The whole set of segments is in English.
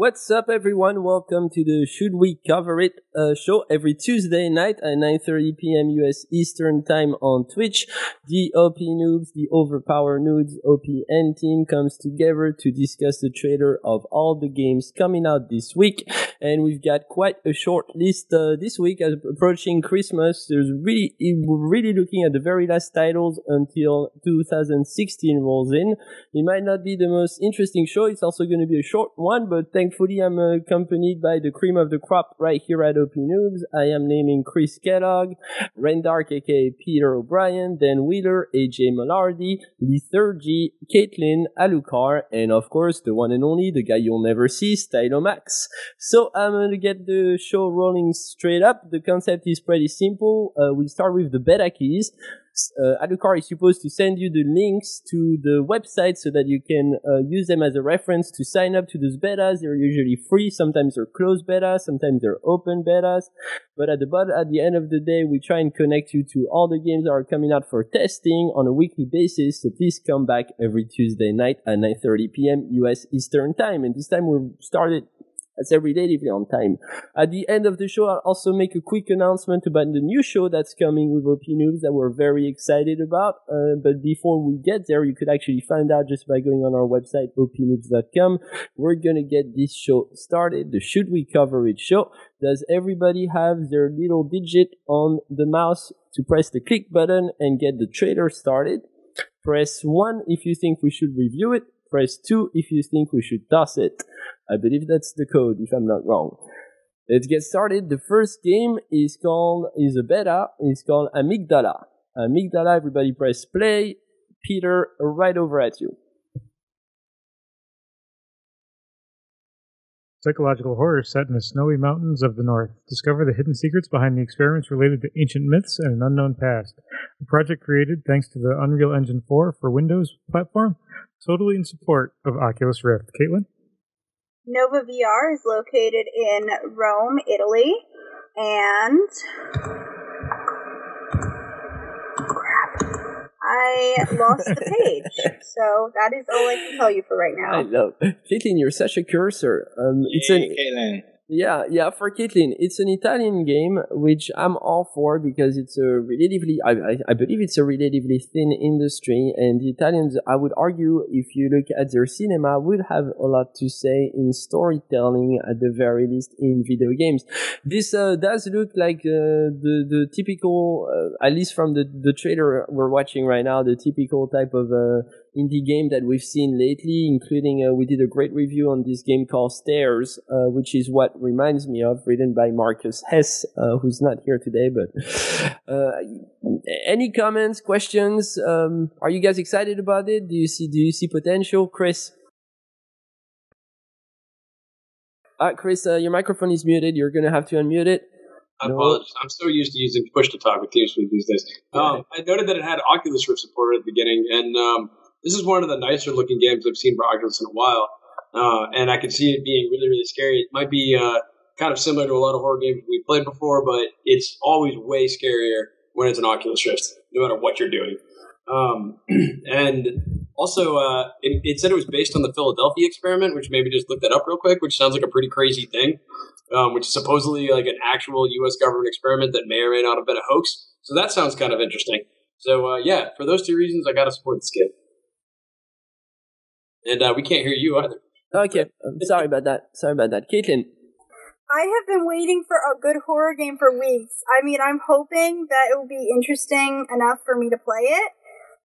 What's up, everyone? Welcome to the Should We Cover It uh, show every Tuesday night at 9:30 p.m. U.S. Eastern Time on Twitch. The OP Noobs, the Overpower Noobs OPN team comes together to discuss the trailer of all the games coming out this week, and we've got quite a short list uh, this week. As approaching Christmas, there's really we're really looking at the very last titles until 2016 rolls in. It might not be the most interesting show. It's also going to be a short one, but thanks thankfully, I'm accompanied by the cream of the crop right here at OP Noobs. I am naming Chris Kellogg, Rendark, aka Peter O'Brien, Dan Wheeler, AJ Mallardy, Lethargy, Caitlin, Alucard, and of course, the one and only, the guy you'll never see, Stylomax. So I'm gonna get the show rolling straight up. The concept is pretty simple. Uh, we'll start with the beta keys uh, Alucard is supposed to send you the links to the website so that you can uh, use them as a reference to sign up to those betas. They're usually free. Sometimes they're closed betas. Sometimes they're open betas. But at the but at the end of the day, we try and connect you to all the games that are coming out for testing on a weekly basis. So please come back every Tuesday night at 9:30 p.m. U.S. Eastern Time. And this time we started that's relatively on time. At the end of the show, I'll also make a quick announcement about the new show that's coming with OP News that we're very excited about. Uh, but before we get there, you could actually find out just by going on our website, opnoobs.com. We're gonna get this show started. The Should We Cover It show. Does everybody have their little digit on the mouse to press the click button and get the trailer started? Press 1 if you think we should review it. Press 2 if you think we should toss it. I believe that's the code, if I'm not wrong. Let's get started. The first game is called, is a beta, it's called Amigdala. Amigdala, everybody press play. Peter, right over at you. Psychological horror set in the snowy mountains of the north. Discover the hidden secrets behind the experiments related to ancient myths and an unknown past. A project created thanks to the Unreal Engine 4 for Windows platform, totally in support of Oculus Rift. Caitlin? Nova VR is located in Rome, Italy, and I lost the page. so that is all I can tell you for right now. I know. Caitlin, you're such a cursor. Um, it's hey, an, Caitlin. Yeah, yeah, for Caitlin, it's an Italian game, which I'm all for because it's a relatively, I, I, I, believe it's a relatively thin industry, and the Italians, I would argue, if you look at their cinema, would have a lot to say in storytelling, at the very least in video games. This uh, does look like uh, the the typical, uh, at least from the the trailer we're watching right now, the typical type of uh, indie game that we've seen lately, including uh, we did a great review on this game called Stairs, uh, which is what reminds me of, written by Marcus Hess, uh, who's not here today. But uh, any comments, questions? Um, are you guys excited about it? Do you see Do you see potential, Chris? Uh, Chris, uh, your microphone is muted. You're gonna have to unmute it. I no. apologize. I'm so used to using push to talk with TeamSpeak these days. Um, I noted that it had Oculus Rift support at the beginning, and um, this is one of the nicer looking games I've seen for Oculus in a while, uh, and I can see it being really, really scary. It might be uh, kind of similar to a lot of horror games we played before, but it's always way scarier when it's an Oculus Rift, no matter what you're doing. Um, and also, uh, it, it, said it was based on the Philadelphia experiment, which maybe just look that up real quick, which sounds like a pretty crazy thing, um, which is supposedly like an actual U.S. government experiment that may or may not have been a hoax. So that sounds kind of interesting. So uh, yeah, for those two reasons, I got to support this kid and uh, we can't hear you either. Okay, I'm sorry about that. Sorry about that, Caitlin. I have been waiting for a good horror game for weeks. I mean, I'm hoping that it will be interesting enough for me to play it,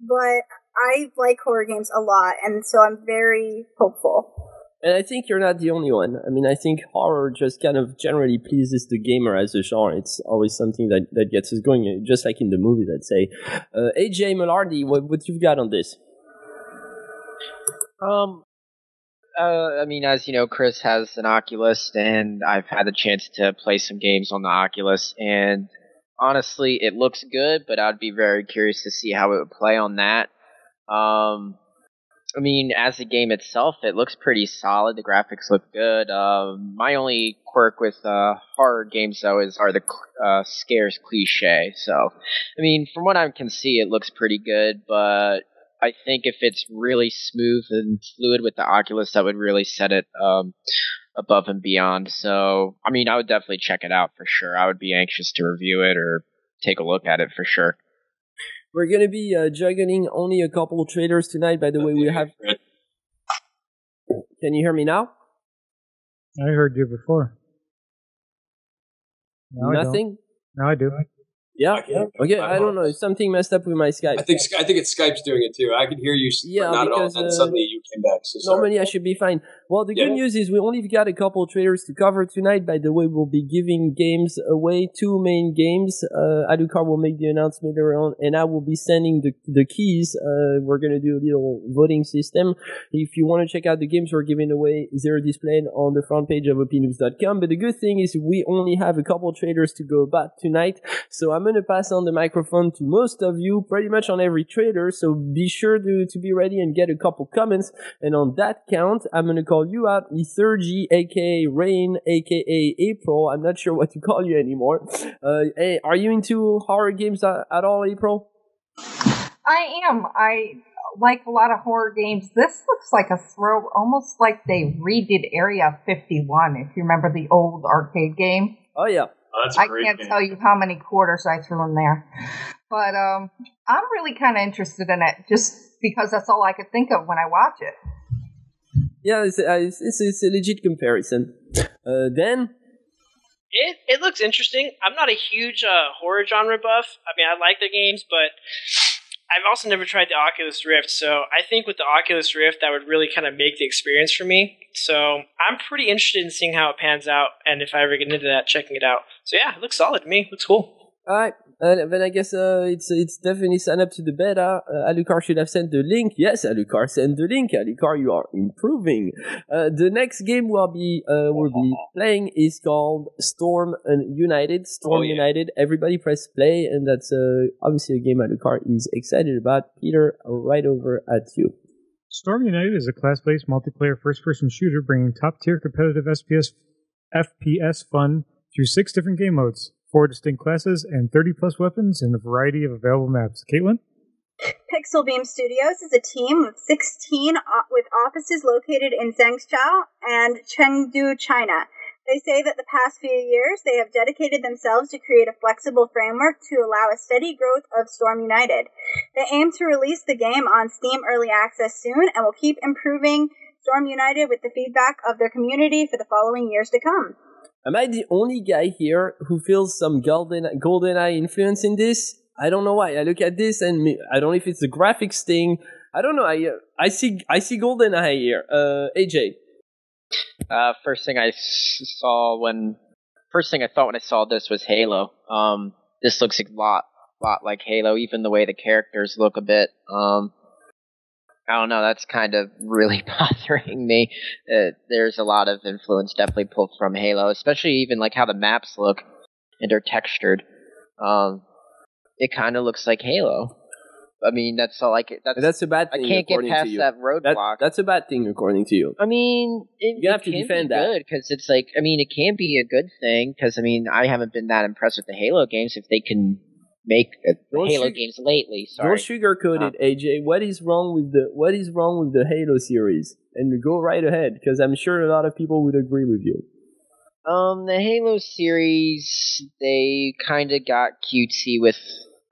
but I like horror games a lot, and so I'm very hopeful. And I think you're not the only one. I mean, I think horror just kind of generally pleases the gamer as a genre. It's always something that, that gets us going, just like in the movies, I'd say. Uh, AJ Mallardy, what, what you've got on this? Um, uh, I mean, as you know, Chris has an Oculus, and I've had the chance to play some games on the Oculus, and honestly, it looks good, but I'd be very curious to see how it would play on that. Um, I mean, as the game itself, it looks pretty solid. The graphics look good. Um, my only quirk with uh, horror games, though, is are the uh, scares cliche. So, I mean, from what I can see, it looks pretty good, but I think if it's really smooth and fluid with the Oculus, that would really set it um, above and beyond. So, I mean, I would definitely check it out for sure. I would be anxious to review it or take a look at it for sure. We're gonna be uh, juggling only a couple trailers tonight. By the way, we have. Can you hear me now? I heard you before. Now Nothing. I now I do. Yeah. Okay. Okay. I don't know. Something messed up with my Skype. I think I think it's Skype's doing it too. I could hear you, Yeah, not because, at all. And uh, suddenly you came back. So sorry. Normally, I should be fine. Well, the good news is we only got a couple trailers to cover tonight. By the way, we'll be giving games away, two main games. Uh, Alucard will make the announcement later on, and I will be sending the, the keys. Uh, we're gonna do a little voting system. If you want to check out the games we're giving away, they're displayed on the front page of opnoobs.com. But the good thing is we only have a couple trailers to go about tonight. So I'm gonna pass on the microphone to most of you, pretty much on every trailer. So be sure to, to be ready and get a couple comments. And on that count, I'm gonna call you out, Ethergy, aka Rain, aka April. I'm not sure what to call you anymore. Uh, hey, are you into horror games at, at all, April? I am. I like a lot of horror games. This looks like a throw, almost like they redid Area 51, if you remember the old arcade game. Oh yeah. Oh, that's a I can't game. tell you how many quarters I threw in there. But um, I'm really kind of interested in it just because that's all I could think of when I watch it. Yeah, it's, uh, it's, it's, it's a legit comparison. Uh, then, It it looks interesting. I'm not a huge uh, horror genre buff. I mean, I like the games, but I've also never tried the Oculus Rift. So I think with the Oculus Rift, that would really kind of make the experience for me. So I'm pretty interested in seeing how it pans out, and if I ever get into that, checking it out. So yeah, it looks solid to me. Looks cool. alright. Uh, then I guess uh, it's it's definitely signed up to the beta. Uh, Alucard should have sent the link. Yes, Alucard sent the link. Alucard, you are improving. Uh, the next game we'll be uh, we'll be playing is called Storm United. Storm Oh, yeah. United. Everybody press play, and that's uh, obviously a game Alucard is excited about. Peter, right over at you. Storm United is a class-based multiplayer first-person shooter bringing top-tier competitive SPS FPS fun through six different game modes, four distinct classes, and 30-plus weapons in a variety of available maps. Caitlin? Pixel Beam Studios is a team of 16 with offices located in Zhangzhou and Chengdu, China. They say that the past few years they have dedicated themselves to create a flexible framework to allow a steady growth of Storm United. They aim to release the game on Steam Early Access soon and will keep improving Storm United with the feedback of their community for the following years to come. Am I the only guy here who feels some golden golden eye influence in this? I don't know why. I look at this and I don't know if it's the graphics thing. I don't know. I I see I see GoldenEye here. Uh, AJ. Uh, first thing I saw when, first thing I thought when I saw this was Halo. Um, this looks a lot, lot like Halo. Even the way the characters look a bit. Um, I don't know. That's kind of really bothering me. Uh, there's a lot of influence definitely pulled from Halo, especially even like how the maps look and are textured. Um, it kind of looks like Halo. I mean, that's all I can. That's, That's a bad thing. I can't get past that That- roadblock. that's a bad thing according to you. I mean, it, You have to can defend be that. good because it's like, I mean, it can be a good thing because I mean, I haven't been that impressed with the Halo games if they can make uh, Don't Halo games lately. Sorry, Don't sugarcoat Uh. it, AJ. What is wrong with the What is wrong with the Halo series? And go right ahead, because I'm sure a lot of people would agree with you. um, the Halo series they kind of got cutesy with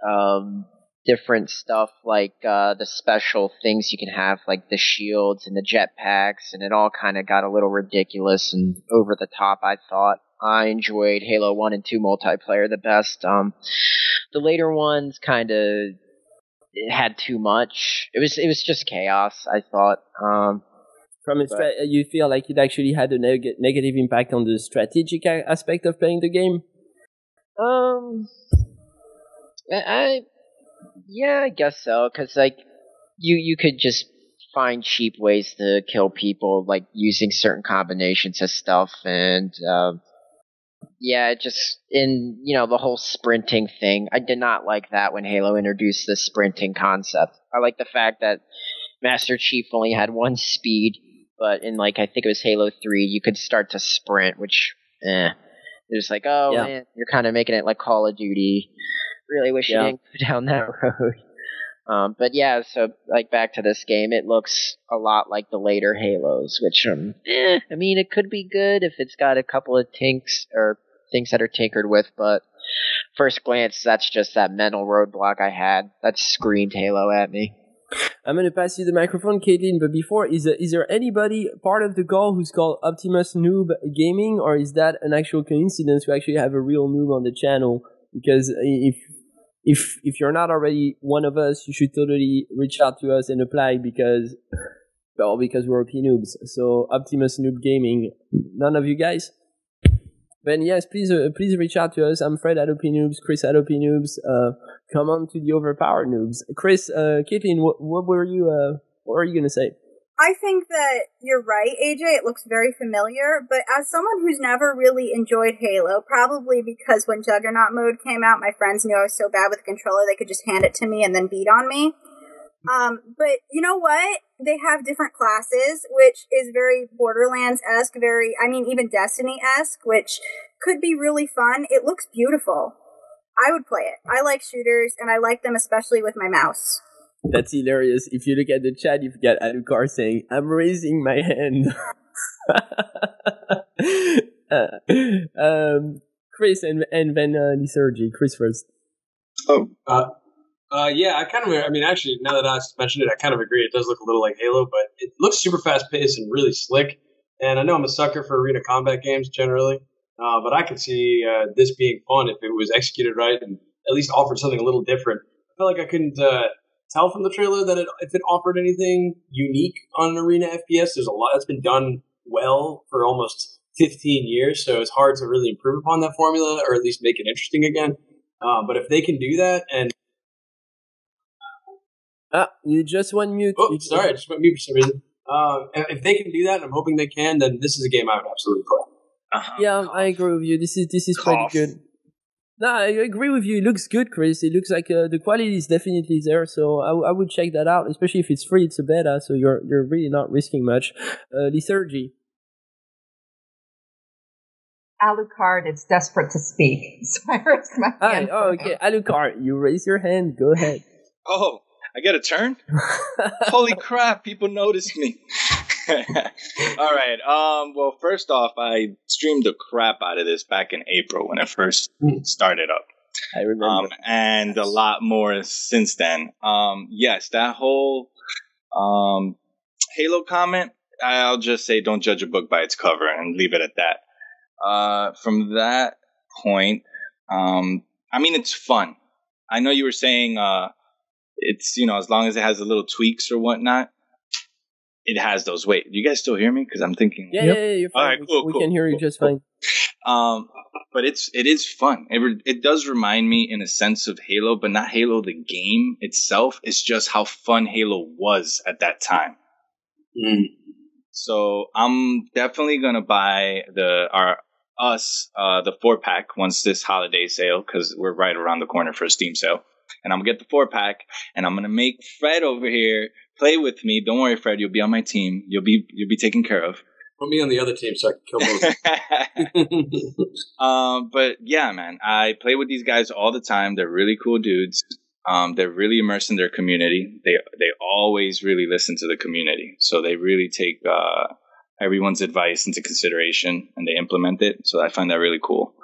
um different stuff like uh the special things you can have like the shields and the jetpacks and it all kind of got a little ridiculous and over the top i thought i enjoyed halo 1 and 2 multiplayer the best um the later ones kind of had too much it was it was just chaos i thought um From a stra- you feel like it actually had a neg- negative impact on the strategic a- aspect of playing the game. Um, I, I yeah, I guess so. Cause like you you could just find cheap ways to kill people, like using certain combinations of stuff, and um, yeah, just in you know the whole sprinting thing. I did not like that when Halo introduced the sprinting concept. I like the fact that Master Chief only had one speed, but in like I think it was Halo Three, you could start to sprint, which eh. Just like, oh Yeah. man, you're kind of making it like Call of Duty. Really wish Yeah. you didn't go down that road. Um, but yeah, so like back to this game, it looks a lot like the later Halos, which um, eh, I mean, it could be good if it's got a couple of tinks or things that are tinkered with, but first glance, that's just that mental roadblock I had that screamed Halo at me. I'm gonna pass you the microphone, Caitlin. But before, is there, is there anybody part of the call who's called Optimus Noob Gaming, or is that an actual coincidence? We actually have a real noob on the channel because if if if you're not already one of us, you should totally reach out to us and apply because well because we're OP noobs. So Optimus Noob Gaming, none of you guys. Then yes, please uh, please reach out to us. I'm Fred at OP Noobs, Chris at OP Noobs. Uh, come on to the Overpower Noobs. Chris, uh, Caitlin, what, what were you uh, what were you gonna say? I think that you're right, AJ. It looks very familiar, but as someone who's never really enjoyed Halo, probably because when Juggernaut mode came out, my friends knew I was so bad with the controller they could just hand it to me and then beat on me. Um, but you know what? They have different classes, which is very Borderlands esque, very, I mean, even Destiny esque, which could be really fun. It looks beautiful. I would play it. I like shooters, and I like them especially with my mouse. That's hilarious. If you look at the chat, you've got Alucard saying, I'm raising my hand. uh, um, Chris and, and then uh, Lethargy. Chris first. Oh, uh, uh, yeah, I kind of, I mean, actually, now that I mentioned it, I kind of agree. It does look a little like Halo, but it looks super fast paced and really slick. And I know I'm a sucker for arena combat games generally, uh, but I could see uh, this being fun if it was executed right and at least offered something a little different. I felt like I couldn't uh, tell from the trailer that it, if it offered anything unique on an arena FPS. There's a lot that's been done well for almost 15 years, so it's hard to really improve upon that formula or at least make it interesting again. Uh, but if they can do that and Ah, you just went mute. Oh, sorry, I just went mute for some reason. Um, if they can do that, and I'm hoping they can, then this is a game I would absolutely play. Uh-huh. Yeah, I agree with you. This is this is pretty good. No, I agree with you. It looks good, Chris. It looks like uh, the quality is definitely there. So I, w- I would check that out, especially if it's free. It's a beta, so you're you're really not risking much. Uh, Lethargy. Alucard is desperate to speak, so I raised my Hi. hand. Oh, okay. Alucard, you raise your hand. Go ahead. Oh, I get a turn? Holy crap, people noticed me. All right. Um well, first off, I streamed the crap out of this back in April when it first started up. I remember. Um and a lot more since then. Um yes, that whole um Halo comment, I'll just say don't judge a book by its cover and leave it at that. Uh from that point, um I mean it's fun. I know you were saying uh it's you know as long as it has a little tweaks or whatnot, it has those. Wait, do you guys still hear me? Because I'm thinking. yeah, Yep. yeah, yeah, you're All fine. right, We- cool, we can hear you just cool. fine. Um, but it's it is fun. It re- it does remind me in a sense of Halo, but not Halo the game itself. It's just how fun Halo was at that time. So I'm definitely gonna buy the our us uh the four pack once this holiday sale because we're right around the corner for a Steam sale, and I'm gonna get the four pack and I'm gonna make Fred over here play with me. Don't worry, Fred, you'll be on my team. You'll be you'll be taken care of. Put me on the other team so I can kill both. um, but yeah, man, I play with these guys all the time. They're really cool dudes. Um, they're really immersed in their community. They they always really listen to the community, so they really take uh, everyone's advice into consideration and they implement it. So I find that really cool.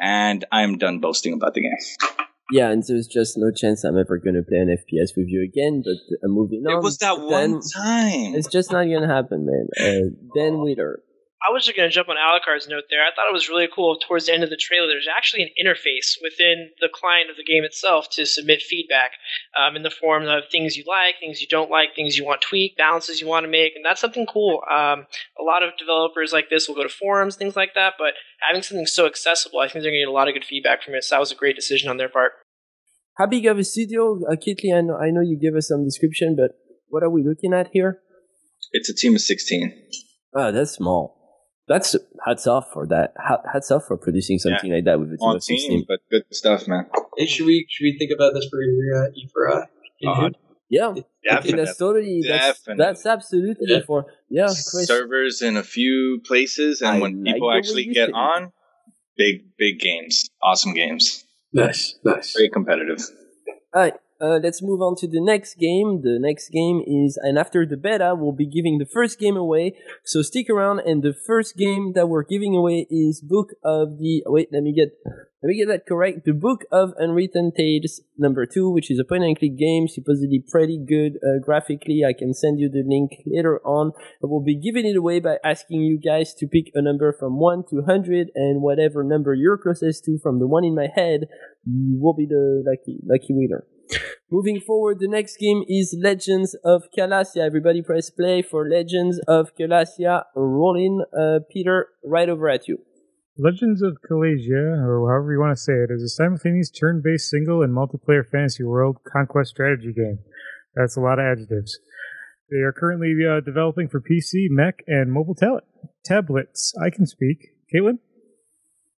And I'm done boasting about the game. Yeah, and there's just no chance I'm ever gonna play an FPS with you again. But uh, moving on. it was that one time. It's just not gonna happen, man. Uh, Dan Wheeler. I was just going to jump on Alucard's note there. I thought it was really cool. Towards the end of the trailer, there's actually an interface within the client of the game itself to submit feedback um, in the form of things you like, things you don't like, things you want tweaked, balances you want to make, and that's something cool. Um, a lot of developers like this will go to forums, things like that, but having something so accessible, I think they're going to get a lot of good feedback from it. So that was a great decision on their part. How big of a studio? Uh, Kitty, I know, I know you gave us some description, but what are we looking at here? It's a team of 16. Oh, that's small. That's hats off for that. Hats off for producing something like that with a team On of team, 16. but good stuff, man. hey, should we should we think about this for your uh, E for Yeah, I think Definitely. that's totally that's, Definitely. that's absolutely Yeah. for yeah. Chris, servers in a few places, and I when like people actually get think. on, big big games, awesome games, Nice, nice. very competitive. All right, uh, let's move on to the next game. The next game is, and after the beta, we'll be giving the first game away. So stick around. And the first game that we're giving away is Book of the. Wait, let me get let me get that correct. The Book of Unwritten Tales number two, which is a point and click game, supposedly pretty good uh, graphically. I can send you the link later on. We'll be giving it away by asking you guys to pick a number from one to hundred, and whatever number you're closest to from the one in my head, you will be the lucky lucky winner. Moving forward, the next game is Legends of Callasia. Everybody press play for Legends of Callasia. Rolling, uh, Peter, right over at you. Legends of Callasia, or however you want to say it, is a simultaneous turn based single and multiplayer fantasy world conquest strategy game. That's a lot of adjectives. They are currently uh, developing for PC, Mac, and mobile tel- tablets. I can speak. Caitlin?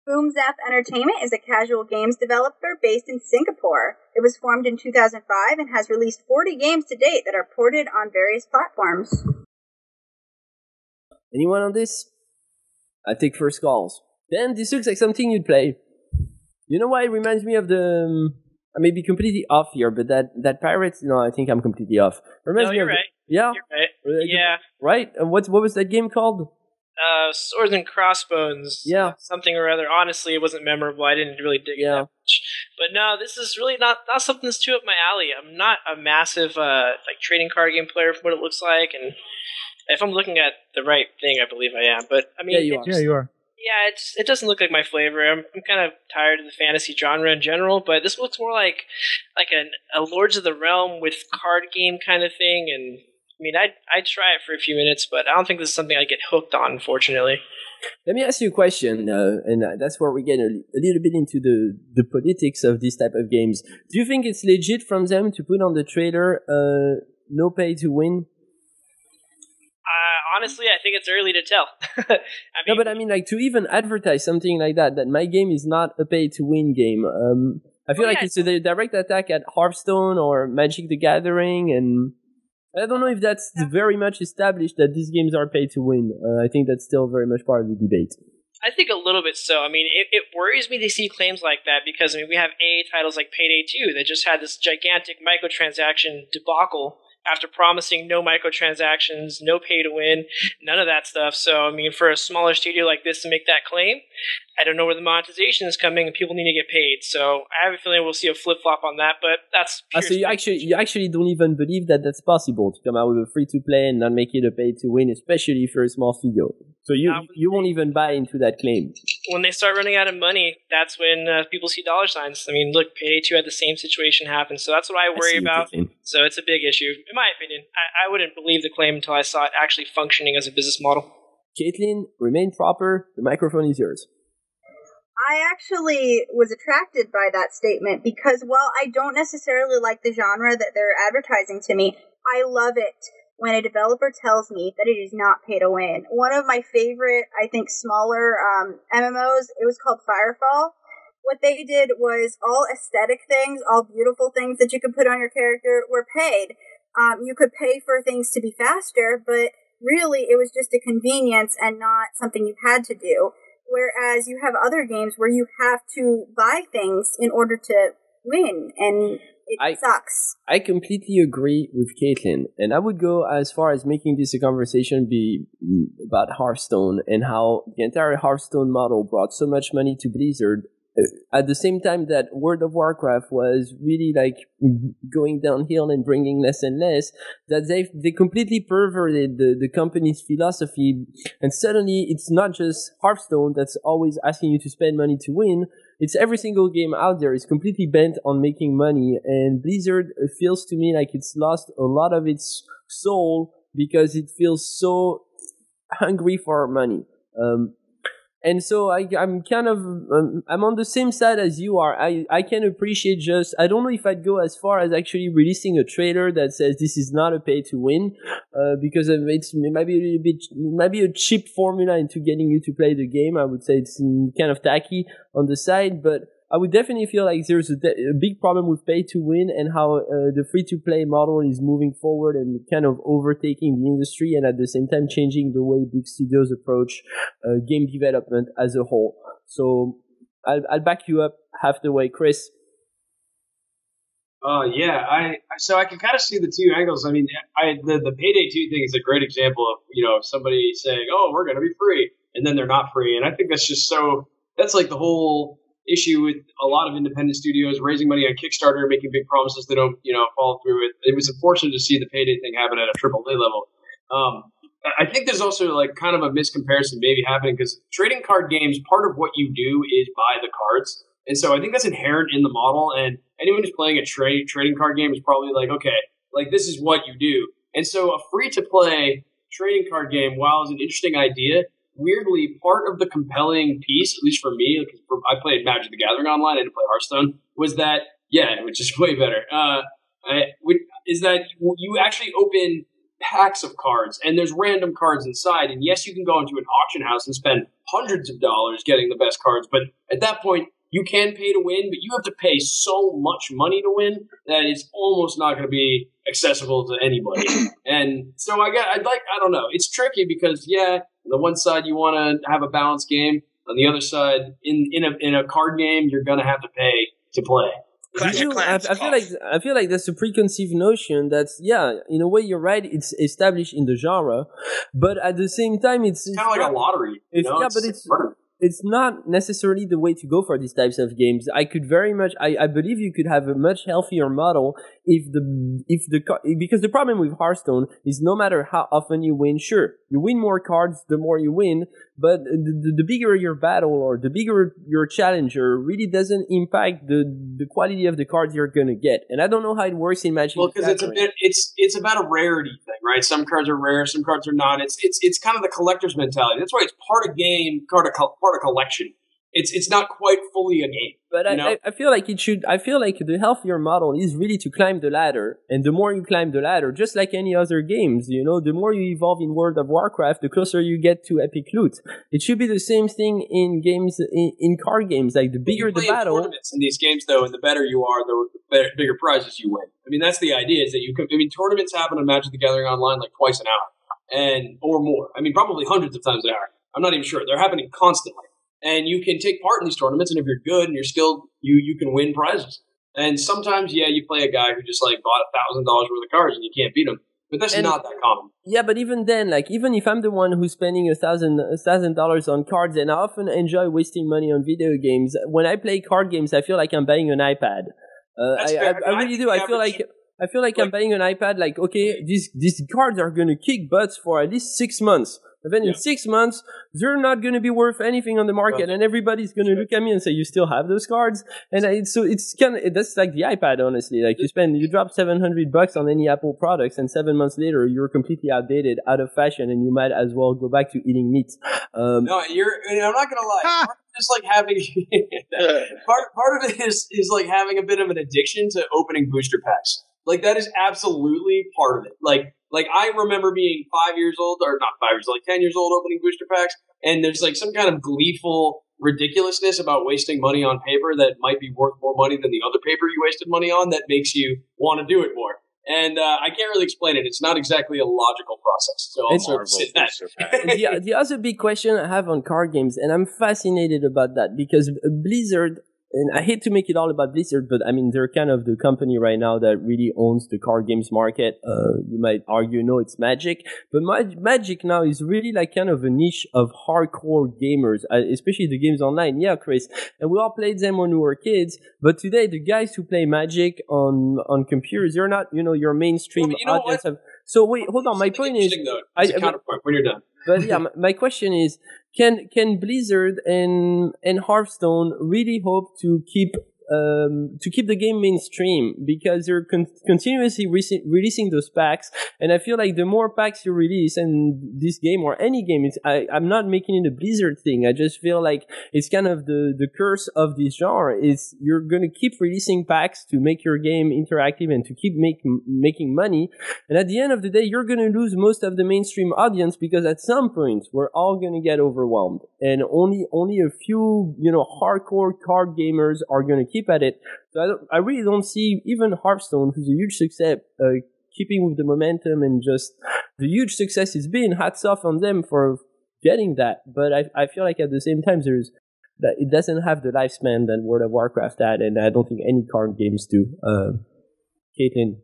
Boomzap Entertainment is a casual games developer based in Singapore. It was formed in 2005 and has released 40 games to date that are ported on various platforms. Anyone on this? I take first calls. Then this looks like something you'd play. You know why it reminds me of the. Um, I may be completely off here, but that that pirates. No, I think I'm completely off. Reminds No, me you're of the- yeah, You're right. Yeah. right. And what what was that game called? Uh, swords and crossbones. Yeah. Something or other. Honestly, it wasn't memorable. I didn't really dig Yeah. it that much. But no, this is really not not something that's too up my alley. I'm not a massive uh like trading card game player from what it looks like, and if I'm looking at the right thing, I believe I am. But I mean, Yeah, you it are. just- Yeah, you are. yeah, it's it doesn't look like my flavor. I'm I'm kind of tired of the fantasy genre in general, but this looks more like like an, a Lords of the Realm with card game kind of thing. And I mean, I'd I'd try it for a few minutes, but I don't think this is something I get hooked on. Unfortunately, Let me ask you a question, uh, and uh, that's where we get a, a little bit into the, the politics of these type of games. Do you think it's legit from them to put on the trailer uh, no pay to win? uh, honestly, I think it's early to tell. I mean, No, but I mean, like to even advertise something like that, that my game is not a pay to win game. Um, I feel Oh, like yeah. it's a direct attack at Hearthstone or Magic the Gathering, and I don't know if that's very much established that these games are pay to win. Uh, I think that's still very much part of the debate. I think a little bit so. I mean, it, it worries me to see claims like that because I mean, we have AA titles like Payday 2 that just had this gigantic microtransaction debacle after promising no microtransactions, no pay to win, none of that stuff. So, I mean, for a smaller studio like this to make that claim, I don't know where the monetization is coming, and people need to get paid. So, I have a feeling we'll see a flip flop on that. But that's Ah, so you actually you actually don't even believe that that's possible to come out with a free to play and not make it a pay to win, especially for a small studio. So you you won't even buy into that claim. when they start running out of money, that's when uh, people see dollar signs. I mean, look, Payday 2 had the same situation happen. So that's what I I worry what about. So it's a big issue, in my opinion. I, I wouldn't believe the claim until I saw it actually functioning as a business model. Caitlin, remain proper. The microphone is yours. I actually was attracted by that statement because while I don't necessarily like the genre that they're advertising to me, I love it when a developer tells me that it is not pay to win. One of my favorite, I think, smaller um, MMOs, it was called Firefall. What they did was all aesthetic things, all beautiful things that you could put on your character were paid. Um, you could pay for things to be faster, but really it was just a convenience and not something you had to do. Whereas you have other games where you have to buy things in order to win, and it I- sucks. I completely agree with Caitlin, and I would go as far as making this a conversation be mm, about Hearthstone and how the entire Hearthstone model brought so much money to Blizzard. At the same time that World of Warcraft was really like going downhill and bringing less and less, that they they completely perverted the, the company's philosophy, and suddenly it's not just Hearthstone that's always asking you to spend money to win, it's every single game out there is completely bent on making money. And blizzard feels to me like it's lost a lot of its soul because it feels so hungry for money. Um, and so I, I'm kind of um, I'm on the same side as you are. I, I can appreciate just I don't know if I'd go as far as actually releasing a trailer that says this is not a pay to win, uh, because it's it might be a little bit maybe a cheap formula into getting you to play the game. I would say it's kind of tacky on the side, but I would definitely feel like there's a, de- a big problem with pay to win and how uh, the free to play model is moving forward and kind of overtaking the industry and at the same time changing the way big studios approach uh, game development as a whole. So I'll, I'll back you up half the way, Chris. Uh, yeah, I so I can kind of see the two angles. I mean, I the, the payday two thing is a great example of you know somebody saying, "Oh, we're going to be free," and then they're not free, and I think that's just so. That's like the whole issue with a lot of independent studios raising money on Kickstarter, making big promises they don't you know follow through with. It was unfortunate to see the payday thing happen at a triple A level. Um, I think there's also like kind of a miscomparison maybe happening because trading card games, part of what you do is buy the cards. And so I think that's inherent in the model. And anyone who's playing a trade trading card game is probably like, okay, like this is what you do. And so a free to play trading card game, while is an interesting idea, weirdly part of the compelling piece, at least for me, because I played Magic the Gathering online, I didn't play Hearthstone, was that yeah, which is way better. Uh, I, is that you actually open packs of cards and there's random cards inside. And yes, you can go into an auction house and spend hundreds of dollars getting the best cards, but at that point, you can pay to win, but you have to pay so much money to win that it's almost not going to be accessible to anybody. and so I got, I'd like, I don't know, it's tricky because yeah, the one side you want to have a balanced game, on the other side, in in a in a card game, you're going to have to pay to play. You, I, I, feel like I feel like that's a preconceived notion. That's yeah, in a way you're right. It's established in the genre, but at the same time, it's, it's kind of like a lottery. It's, know? yeah, it's, but it's it's not necessarily the way to go for these types of games. I could very much, I, I believe you could have a much healthier model if the, if the, because the problem with Hearthstone is no matter how often you win, sure, you win more cards the more you win, but the, the bigger your battle or the bigger your challenger really doesn't impact the, the quality of the cards you're gonna get. And I don't know how it works in Magic. Well, because it's a bit, it's, it's about a rarity thing, right? Some cards are rare, some cards are not. It's, it's, it's kind of the collector's mentality. That's why it's part of game, part of, part of collection. It's it's not quite fully a game. But I, I, I, feel like it should. I feel like the healthier model is really to climb the ladder, and the more you climb the ladder, just like any other games, you know, the more you evolve in World of Warcraft, the closer you get to epic loot. It should be the same thing in games, in, in card games. Like the bigger the battle. Tournaments in these games, though, and the better you are, the better, bigger prizes you win. I mean, that's the idea. Is that you? Can, I mean, tournaments happen in Magic the Gathering online like twice an hour, and or more. I mean, probably hundreds of times an hour. I'm not even sure. They're happening constantly and you can take part in these tournaments. And if you're good and you're skilled, you you can win prizes. And sometimes, yeah, you play a guy who just like bought a thousand dollars worth of cards and you can't beat him. But that's and, not that common. Yeah, but even then, like even if I'm the one who's spending a thousand a thousand dollars on cards, and I often enjoy wasting money on video games. When I play card games, I feel like I'm buying an iPad. Uh, I, I, I, really do. I feel like I feel like, like I'm buying an iPad. Like, okay, these these cards are gonna kick butts for at least six months. And then yeah. in six months, they're not going to be worth anything on the market, right. and everybody's going to look at me and say, "You still have those cards?" And I, so it's kind of that's like the iPad, honestly. Like you spend, you drop seven hundred bucks on any Apple products, and seven months later, you're completely outdated, out of fashion, and you might as well go back to eating meat. Um, no, you're. I'm not going to lie. just like having part part of it is is like having a bit of an addiction to opening booster packs. Like that is absolutely part of it. Like like I remember being five years old, or not five years, like ten years old, opening booster packs, and there's like some kind of gleeful ridiculousness about wasting money on paper that might be worth more money than the other paper you wasted money on that makes you want to do it more. And uh, I can't really explain it. It's not exactly a logical process. So I'll sort of sit that. the, the other big question I have on card games, and I'm fascinated about that because Blizzard and I hate to make it all about Blizzard, but I mean, they're kind of the company right now that really owns the card games market. Uh, you might argue, no, it's Magic, but Magic now is really like kind of a niche of hardcore gamers, uh, especially the games online. Yeah, Chris, and we all played them when we were kids, but today the guys who play Magic on on computers, they're not, you know, your mainstream well, you know audience. Have, so wait, hold on. My point is, though, I, counterpoint when you're done. but yeah, my question is, can can Blizzard and and Hearthstone really hope to keep um, to keep the game mainstream because you're con- continuously re- releasing those packs. And I feel like the more packs you release in this game or any game, it's, I, I'm not making it a Blizzard thing. I just feel like it's kind of the, the curse of this genre is you're going to keep releasing packs to make your game interactive and to keep make, making money. And at the end of the day, you're going to lose most of the mainstream audience because at some point we're all going to get overwhelmed and only, only a few, you know, hardcore card gamers are going to keep keep at it. So I, I really don't see even Hearthstone, who's a huge success, uh, keeping with the momentum and just the huge success it's been. Hats off on them for getting that. But I, I feel like at the same time, there's that it doesn't have the lifespan that World of Warcraft had, and I don't think any card games do. Uh, Caitlin,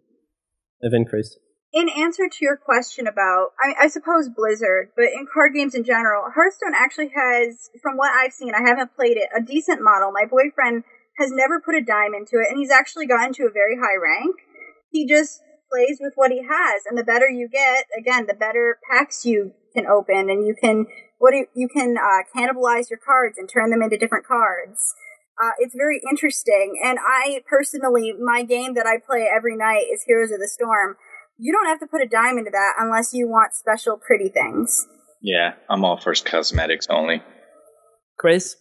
and Chris. In answer to your question about, I, I suppose Blizzard, but in card games in general, Hearthstone actually has, from what I've seen, I haven't played it, a decent model. My boyfriend has never put a dime into it, and he's actually gotten to a very high rank. He just plays with what he has, and the better you get, again, the better packs you can open, and you can what do you, you can uh, cannibalize your cards and turn them into different cards. Uh, it's very interesting, and I personally, my game that I play every night is Heroes of the Storm. You don't have to put a dime into that unless you want special pretty things. Yeah, I'm all for cosmetics only. Chris,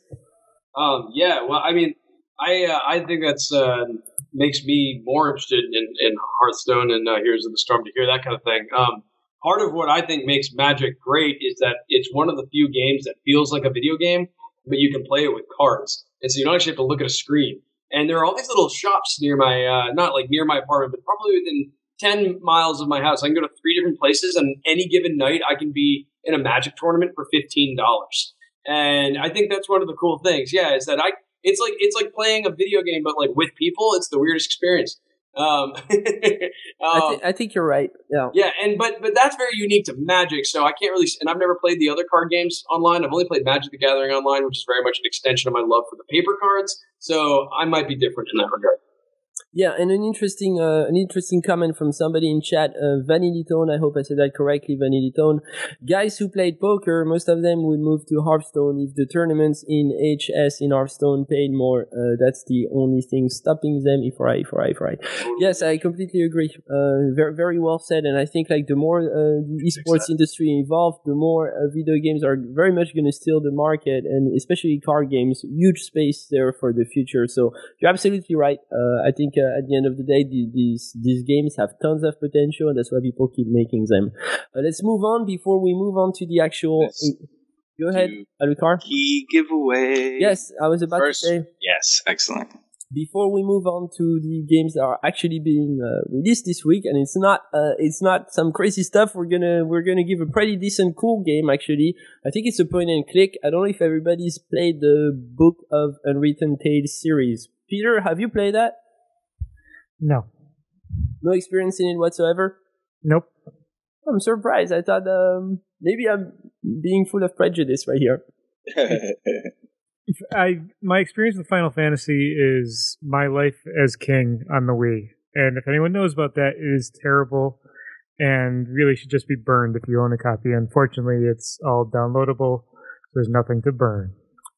Um, yeah, well, I mean, I uh, I think that's uh, makes me more interested in, in Hearthstone and uh, Heroes of the Storm to hear that kind of thing. Um, part of what I think makes Magic great is that it's one of the few games that feels like a video game, but you can play it with cards, and so you don't actually have to look at a screen. And there are all these little shops near my, uh, not like near my apartment, but probably within ten miles of my house. I can go to three different places, and any given night I can be in a Magic tournament for fifteen dollars. And I think that's one of the cool things. Yeah, is that I it's like it's like playing a video game, but like with people. It's the weirdest experience. Um, I, um, th- I think you're right. Yeah. yeah, and but but that's very unique to Magic. So I can't really. And I've never played the other card games online. I've only played Magic: The Gathering online, which is very much an extension of my love for the paper cards. So I might be different in that regard. Yeah, and an interesting, uh, an interesting comment from somebody in chat, uh, Vanillitone. I hope I said that correctly, Vanillitone. Guys who played poker, most of them would move to Hearthstone if the tournaments in HS in Hearthstone paid more. Uh, that's the only thing stopping them. If right, if right, if right. Yes, I completely agree. Uh, very, very well said. And I think like the more uh, the esports industry involved, the more uh, video games are very much going to steal the market, and especially card games. Huge space there for the future. So you're absolutely right. Uh, I think uh, at the end of the day, the, these these games have tons of potential, and that's why people keep making them. Uh, let's move on before we move on to the actual. Let's Go ahead, Alucard. Key giveaway. Yes, I was about First, to say yes, excellent. before we move on to the games that are actually being uh, released this week, and it's not uh, it's not some crazy stuff. We're gonna we're gonna give a pretty decent, cool game. Actually, I think it's a point and click. I don't know if everybody's played the Book of Unwritten Tales series. Peter, have you played that? No. No experience in it whatsoever. Nope. I'm surprised. I thought um, maybe I'm being full of prejudice right here. I my experience with Final Fantasy is my life as king on the Wii, and if anyone knows about that, it is terrible, and really should just be burned if you own a copy. Unfortunately, it's all downloadable. So There's nothing to burn.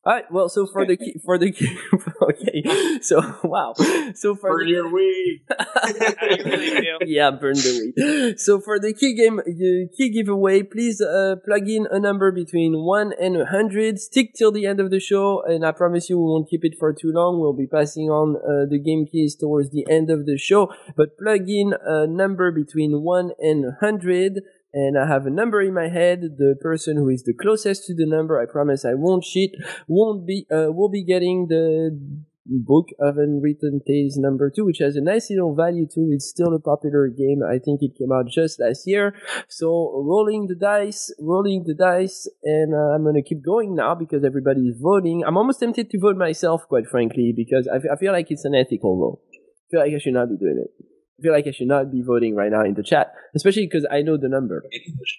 All right. Well, so for the key, for the key, okay. So wow. So for Burn the, your Wii. I really do. yeah, burn the weed. So for the key game, the key giveaway, please uh, plug in a number between one and a hundred. Stick till the end of the show, and I promise you we won't keep it for too long. We'll be passing on uh, the game keys towards the end of the show. But plug in a number between one and a hundred. And I have a number in my head. The person who is the closest to the number, I promise I won't cheat, won't be, uh, will be getting the Book of Unwritten Tales number two, which has a nice little value too. It's still a popular game. I think it came out just last year. So rolling the dice, rolling the dice, and uh, I'm gonna keep going now because everybody is voting. I'm almost tempted to vote myself, quite frankly, because I, f- I feel like it's unethical though. I feel like I should not be doing it. I feel like I should not be voting right now in the chat, especially because I know the number.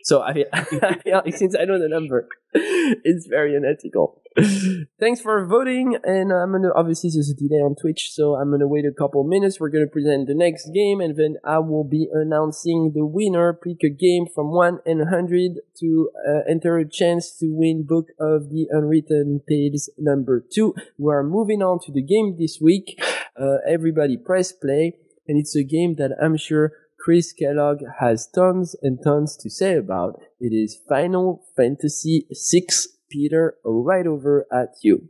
So I I feel like since I know the number, it's very unethical. Thanks for voting, and I'm gonna obviously there's a delay on Twitch, so I'm gonna wait a couple minutes. We're gonna present the next game, and then I will be announcing the winner. Pick a game from one and a hundred to uh, enter a chance to win Book of the Unwritten Tales number two. We're moving on to the game this week. Uh, everybody press play, and it's a game that I'm sure Chris Kellogg has tons and tons to say about. It is Final Fantasy VI. Peter, right over at you.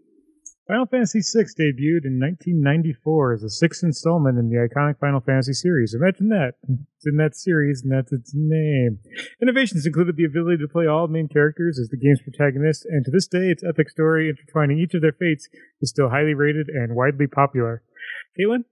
Final Fantasy VI debuted in 1994 as the sixth installment in the iconic Final Fantasy series. Imagine that. It's in that series, and that's its name. Innovations included the ability to play all main characters as the game's protagonist, and to this day, its epic story intertwining each of their fates is still highly rated and widely popular. Caitlin?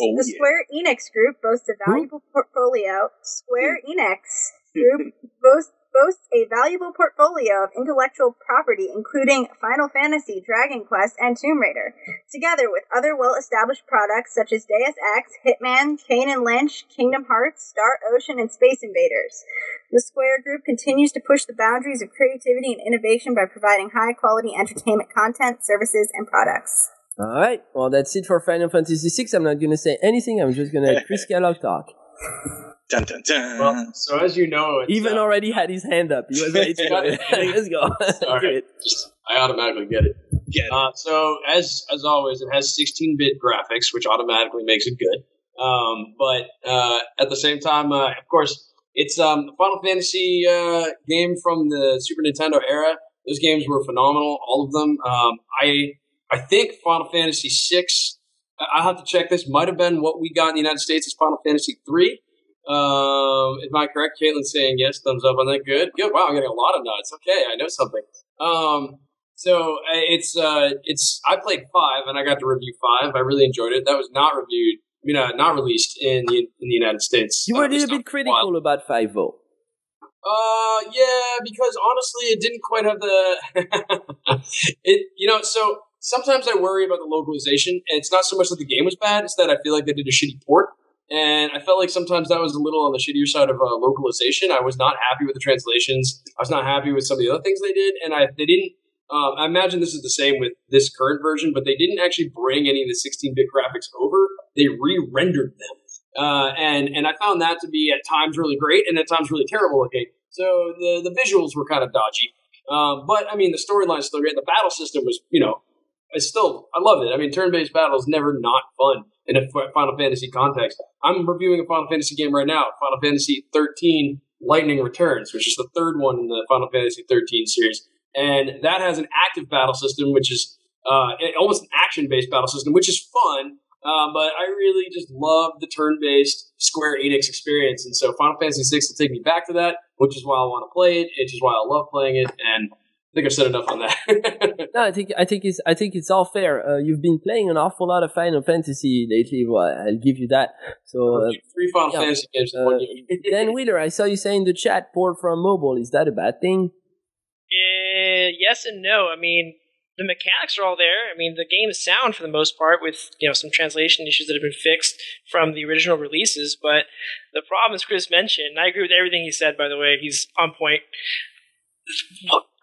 Oh, the yeah. Square Enix Group boasts a valuable portfolio. Square Enix Group boasts boasts a valuable portfolio of intellectual property, including Final Fantasy, Dragon Quest, and Tomb Raider, together with other well-established products such as Deus Ex, Hitman, Kane and Lynch, Kingdom Hearts, Star Ocean, and Space Invaders. The Square Group continues to push the boundaries of creativity and innovation by providing high-quality entertainment content, services, and products. All right. Well, that's it for Final Fantasy VI. I'm not going to say anything. I'm just going to let Chris Kellogg talk. Dun, dun, dun. Well, so as you know, it's, Even uh, already had his hand up. He was ready to go. Let's go. All right. it. I automatically get it. Get it. Uh, so as as always, it has 16-bit graphics, which automatically makes it good. Um, but uh, at the same time, uh, of course, it's um, a Final Fantasy uh, game from the Super Nintendo era. Those games were phenomenal, all of them. Um, I I think Final Fantasy VI. I- I'll have to check this. Might have been what we got in the United States as Final Fantasy three. Um, am I correct? Caitlin's saying yes, thumbs up on that. Good, good. Wow, I'm getting a lot of nods. Okay, I know something. Um, so uh, it's uh, it's I played five and I got to review five. I really enjoyed it. That was not reviewed, I mean, uh, not released in the in the United States. You were Uh, a little bit critical about 5 0. Uh, yeah, because honestly, it didn't quite have the it. You know, so sometimes I worry about the localization, and it's not so much that the game was bad; it's that I feel like they did a shitty port, and I felt like sometimes that was a little on the shittier side of uh, localization. I was not happy with the translations. I was not happy with some of the other things they did, and I they didn't. Um, I imagine this is the same with this current version, but they didn't actually bring any of the 16-bit graphics over. They re-rendered them. Uh, and and I found that to be at times really great and at times really terrible looking. So the the visuals were kind of dodgy, um, but I mean the storyline's still great. The battle system was, you know, it's still I loved it. I mean, turn-based battle is never not fun in a Final Fantasy context. I'm reviewing a Final Fantasy game right now, Final Fantasy 13 Lightning Returns, which is the third one in the Final Fantasy 13 series, and that has an active battle system, which is uh, almost an action-based battle system, which is fun. Uh, but I really just love the turn-based Square Enix experience, and so Final Fantasy VI will take me back to that, which is why I want to play it, which is why I love playing it, and I think I've said enough on that. No, I think I think it's I think it's all fair. Uh, you've been playing an awful lot of Final Fantasy lately. Well, I'll give you that. So uh, Three Final yeah. Fantasy games in uh, one year. Dan Wheeler, I saw you say in the chat, port from mobile. Is that a bad thing? Eh, yes and no. I mean, the mechanics are all there. I mean, the game is sound for the most part, with you know some translation issues that have been fixed from the original releases. But the problem, as Chris mentioned, and I agree with everything he said. By the way, he's on point.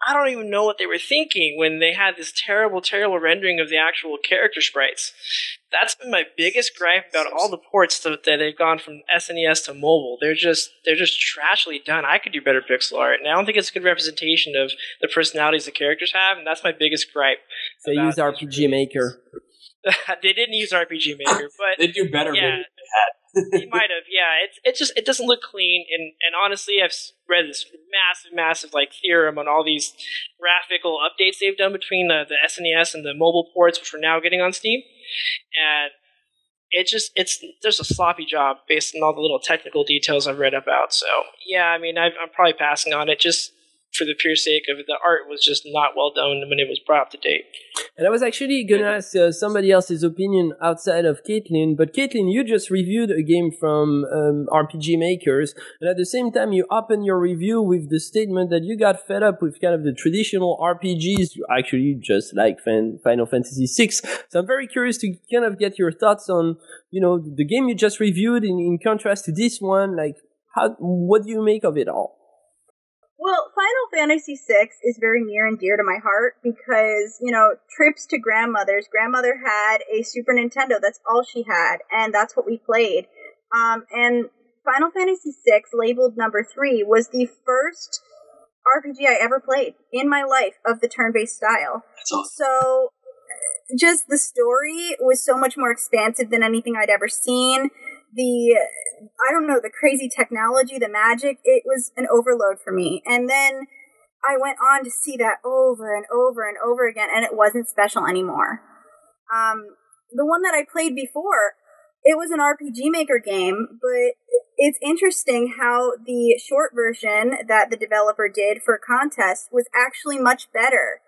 I don't even know what they were thinking when they had this terrible, terrible rendering of the actual character sprites. That's been my biggest gripe about all the ports that, that they've gone from SNES to mobile. They're just they're just trashly done. I could do better pixel art, and I don't think it's a good representation of the personalities the characters have, and that's my biggest gripe. They about use these RPG Maker. they didn't use RPG Maker, but They'd do better. yeah, maybe. they might have. Yeah, it's it just it doesn't look clean, and and honestly, I've read this massive, massive like theorem on all these graphical updates they've done between the the SNES and the mobile ports, which we're now getting on Steam, and it just it's there's a sloppy job based on all the little technical details I've read about. So yeah, I mean, I've, I'm probably passing on it just for the pure sake of. The art was just not well done when it was brought up to date. And I was actually gonna ask uh, somebody else's opinion outside of Caitlin, but Caitlin, you just reviewed a game from um, RPG Makers, and at the same time, you open your review with the statement that you got fed up with kind of the traditional RPGs. You actually just like fan- Final Fantasy VI. So I'm very curious to kind of get your thoughts on, you know, the game you just reviewed in, in contrast to this one. Like, how, what do you make of it all? Well, Final Fantasy VI is very near and dear to my heart because, you know, trips to grandmother's. Grandmother had a Super Nintendo. That's all she had, and that's what we played. Um, and Final Fantasy VI, labeled number three, was the first RPG I ever played in my life of the turn-based style. Awesome. So, just the story was so much more expansive than anything I'd ever seen. The I don't know, the crazy technology, the magic, it was an overload for me. And then I went on to see that over and over and over again, and it wasn't special anymore. Um, the one that I played before, it was an RPG Maker game, but it's interesting how the short version that the developer did for contest was actually much better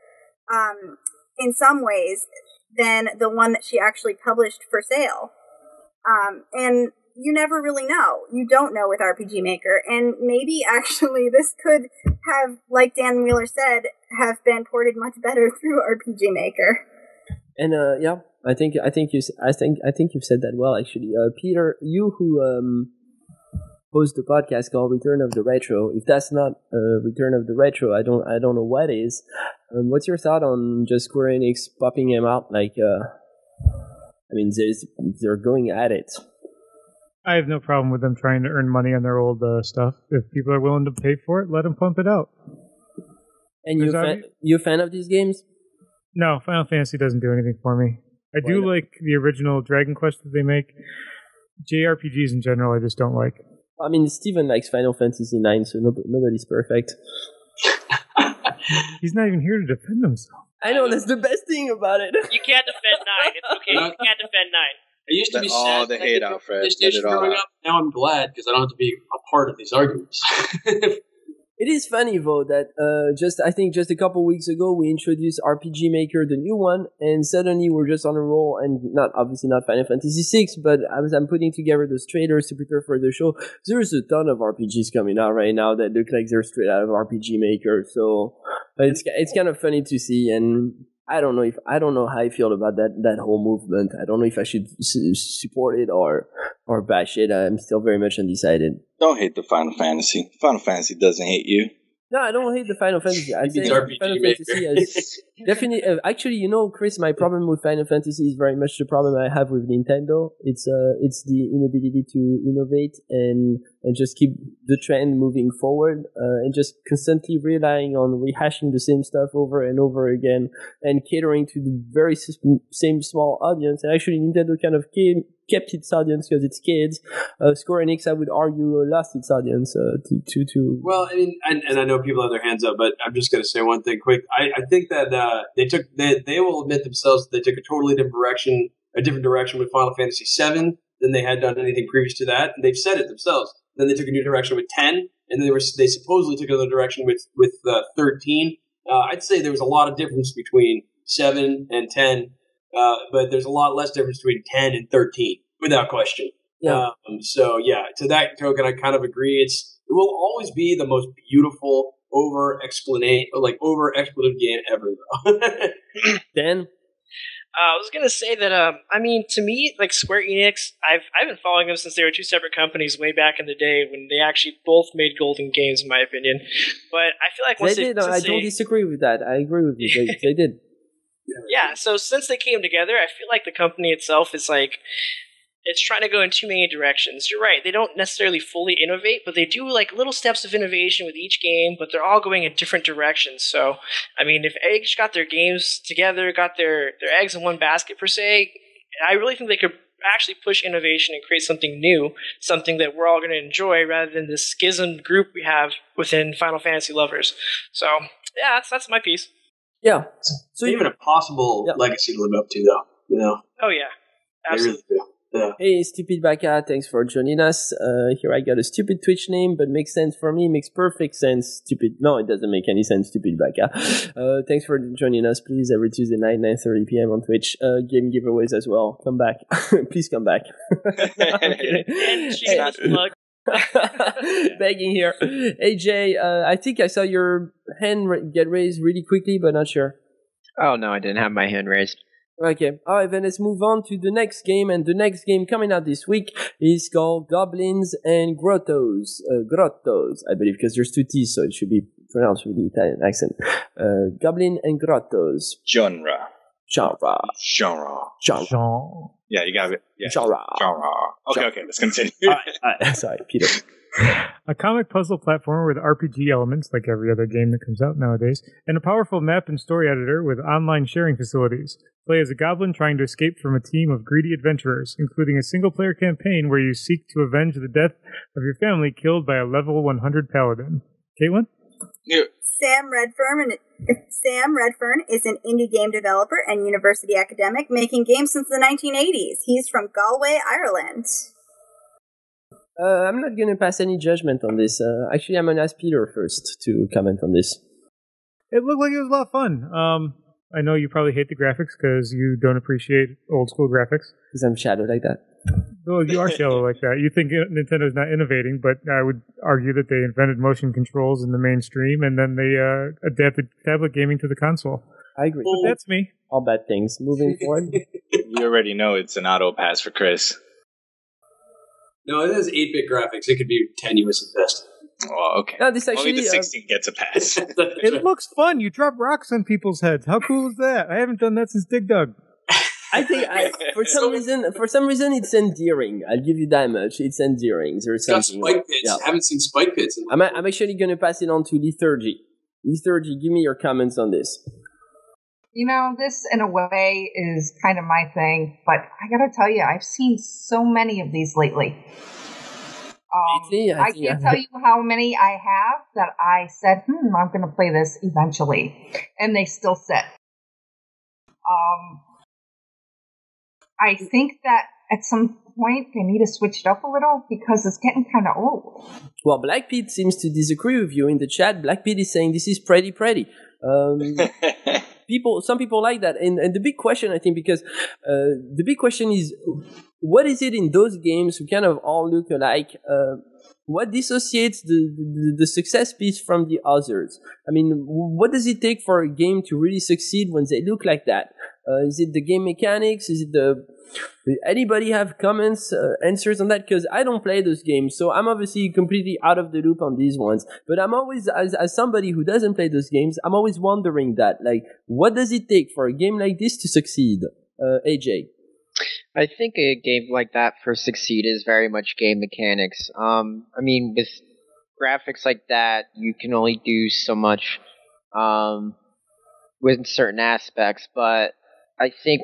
um, in some ways than the one that she actually published for sale. Um, and you never really know. You don't know with RPG Maker. And maybe actually this could have, like Dan Wheeler said, have been ported much better through RPG Maker. And uh, yeah, I think I think you I think I think you've said that well actually. Uh, Peter, you who um host the podcast called Return of the Retro. If that's not uh, Return of the Retro, I don't I don't know what is. Um, what's your thought on just Square Enix popping him out like? Uh, I mean, they're going at it. I have no problem with them trying to earn money on their old uh, stuff. If people are willing to pay for it, let them pump it out. And you Is that fan, it? you a fan of these games? No, Final Fantasy doesn't do anything for me. I Why do not? like the original Dragon Quest that they make. JRPGs in general, I just don't like. I mean, Steven likes Final Fantasy IX, so no, nobody's perfect. He's not even here to defend himself. I know that's the best thing about it. You can't defend nine. It's okay. You can't defend nine. I used to be Let all sad the that I hate didn't out, go Fred. Let PlayStation it all growing out. up. Now I'm glad because I don't have to be a part of these arguments. It is funny though that uh, just I think just a couple weeks ago we introduced RPG Maker, the new one, and suddenly we're just on a roll. And not obviously not Final Fantasy VI, but as I'm putting together those trailers to prepare for the show, there's a ton of RPGs coming out right now that look like they're straight out of RPG Maker. So it's it's kind of funny to see, and I don't know if I don't know how I feel about that that whole movement. I don't know if I should s- support it or or bash it. I'm still very much undecided. Don't hate the Final Fantasy. Final Fantasy doesn't hate you. No, I don't hate the Final Fantasy. I It's say RPG Final Maker. Fantasy is definitely. Uh, actually, you know, Chris, my problem with Final Fantasy is very much the problem I have with Nintendo. It's uh, it's the inability to innovate and and just keep the trend moving forward, uh, and just constantly relying on rehashing the same stuff over and over again and catering to the very same small audience. And actually, Nintendo kind of came, kept its audience because it's kids. Uh, Square Enix, I would argue, lost its audience uh, to to to. Well, I mean, and, and I know people have their hands up, but I'm just going to say one thing quick. I, I think that uh, they took they, they will admit themselves that they took a totally different direction, a different direction with Final Fantasy VII than they had done anything previous to that, and they've said it themselves. Then they took a new direction with 10, and they were they supposedly took another direction with with uh, 13. Uh, I'd say there was a lot of difference between seven and 10, uh, but there's a lot less difference between 10 and 13, without question. Yeah. Um, so yeah, to that token, I kind of agree. It's it will always be the most beautiful over explanate like over expletive game ever. Though. Dan, Uh, I was gonna say that. Um, I mean, to me, like Square Enix, I've I've been following them since they were two separate companies way back in the day when they actually both made golden games, in my opinion. But I feel like once they they, did. I don't they- disagree with that. I agree with you. They, they did. yeah. So since they came together, I feel like the company itself is like it's trying to go in too many directions. You're right; they don't necessarily fully innovate, but they do like little steps of innovation with each game. But they're all going in different directions. So, I mean, if each got their games together, got their their eggs in one basket per se, I really think they could actually push innovation and create something new, something that we're all going to enjoy, rather than this schism group we have within Final Fantasy lovers. So, yeah, that's that's my piece. Yeah. So even a possible Yeah. legacy to live up to, though. You know, Oh yeah, they absolutely. Really do. Yeah. Hey, Stupid Baka, thanks for joining us. Uh, here I got a stupid Twitch name, but makes sense for me, makes perfect sense. Stupid. No, it doesn't make any sense, Stupid Baka. Uh, thanks for joining us, please, every Tuesday night, 9.30 p.m. on Twitch. Uh, game giveaways as well. Come back. please come back. I'm kidding. And shameless plug. Begging here. Hey, Jay, uh, I think I saw your hand ra- get raised really quickly, but not sure. Oh no, I didn't have my hand raised. Okay, alright, then let's move on to the next game. And the next game coming out this week is called Goblins and Grottos. Uh, grottos, I believe, because there's two T's, so it should be pronounced with the Italian accent. Uh, Goblin and Grottos. Genre. Genre. Genre. Genre. Jean. Yeah, you got it. Yeah. Genre. Genre. Okay, okay, let's continue. Alright, alright, sorry, Peter. A comic puzzle platformer with RPG elements, like every other game that comes out nowadays, and a powerful map and story editor with online sharing facilities. Play as a goblin trying to escape from a team of greedy adventurers, including a single player campaign where you seek to avenge the death of your family killed by a level 100 paladin. Caitlin? Yeah. Sam Redfern, Sam Redfern is an indie game developer and university academic making games since the 1980s. He's from Galway, Ireland. Uh, I'm not gonna pass any judgment on this. Uh, actually, I'm gonna ask Peter first to comment on this. It looked like it was a lot of fun. Um, I know you probably hate the graphics because you don't appreciate old school graphics. Because I'm shadow like that. Well, you are shallow like that. You think Nintendo's not innovating, but I would argue that they invented motion controls in the mainstream, and then they uh, adapted tablet gaming to the console. I agree. But that's me. All bad things. Moving forward. You already know it's an auto pass for Chris. No, it has 8 bit graphics. It could be tenuous at best. Oh, okay. No, this Only actually. the uh, 16 gets a pass. It looks fun. You drop rocks on people's heads. How cool is that? I haven't done that since Dig Dug. I think I, for some reason, for some reason, it's endearing. I'll give you that much. It's endearing. There's It's got spike pits. Yeah. I haven't seen spike pits. In I'm, I'm actually going to pass it on to Lethargy. Lethargy, give me your comments on this. You know, this in a way is kind of my thing, but I gotta tell you, I've seen so many of these lately. Um, Lately, I I think can't I- tell you how many I have that I said, hmm, I'm gonna play this eventually. And they still sit. Um, I think that at some point they need to switch it up a little because it's getting kind of old. Well, Black Pete seems to disagree with you in the chat. Black Pete is saying this is pretty pretty. Um, people, some people like that, and, and the big question, I think, because uh, the big question is, what is it in those games who kind of all look alike? Uh, what dissociates the, the the success piece from the others? I mean, what does it take for a game to really succeed when they look like that? Uh, is it the game mechanics? Is it the anybody have comments, uh, answers on that? Because I don't play those games, so I'm obviously completely out of the loop on these ones. But I'm always, as, as somebody who doesn't play those games, I'm always wondering that, like, what does it take for a game like this to succeed? Uh, AJ. I think a game like that for succeed is very much game mechanics. Um, I mean, with graphics like that, you can only do so much um, with certain aspects. But I think,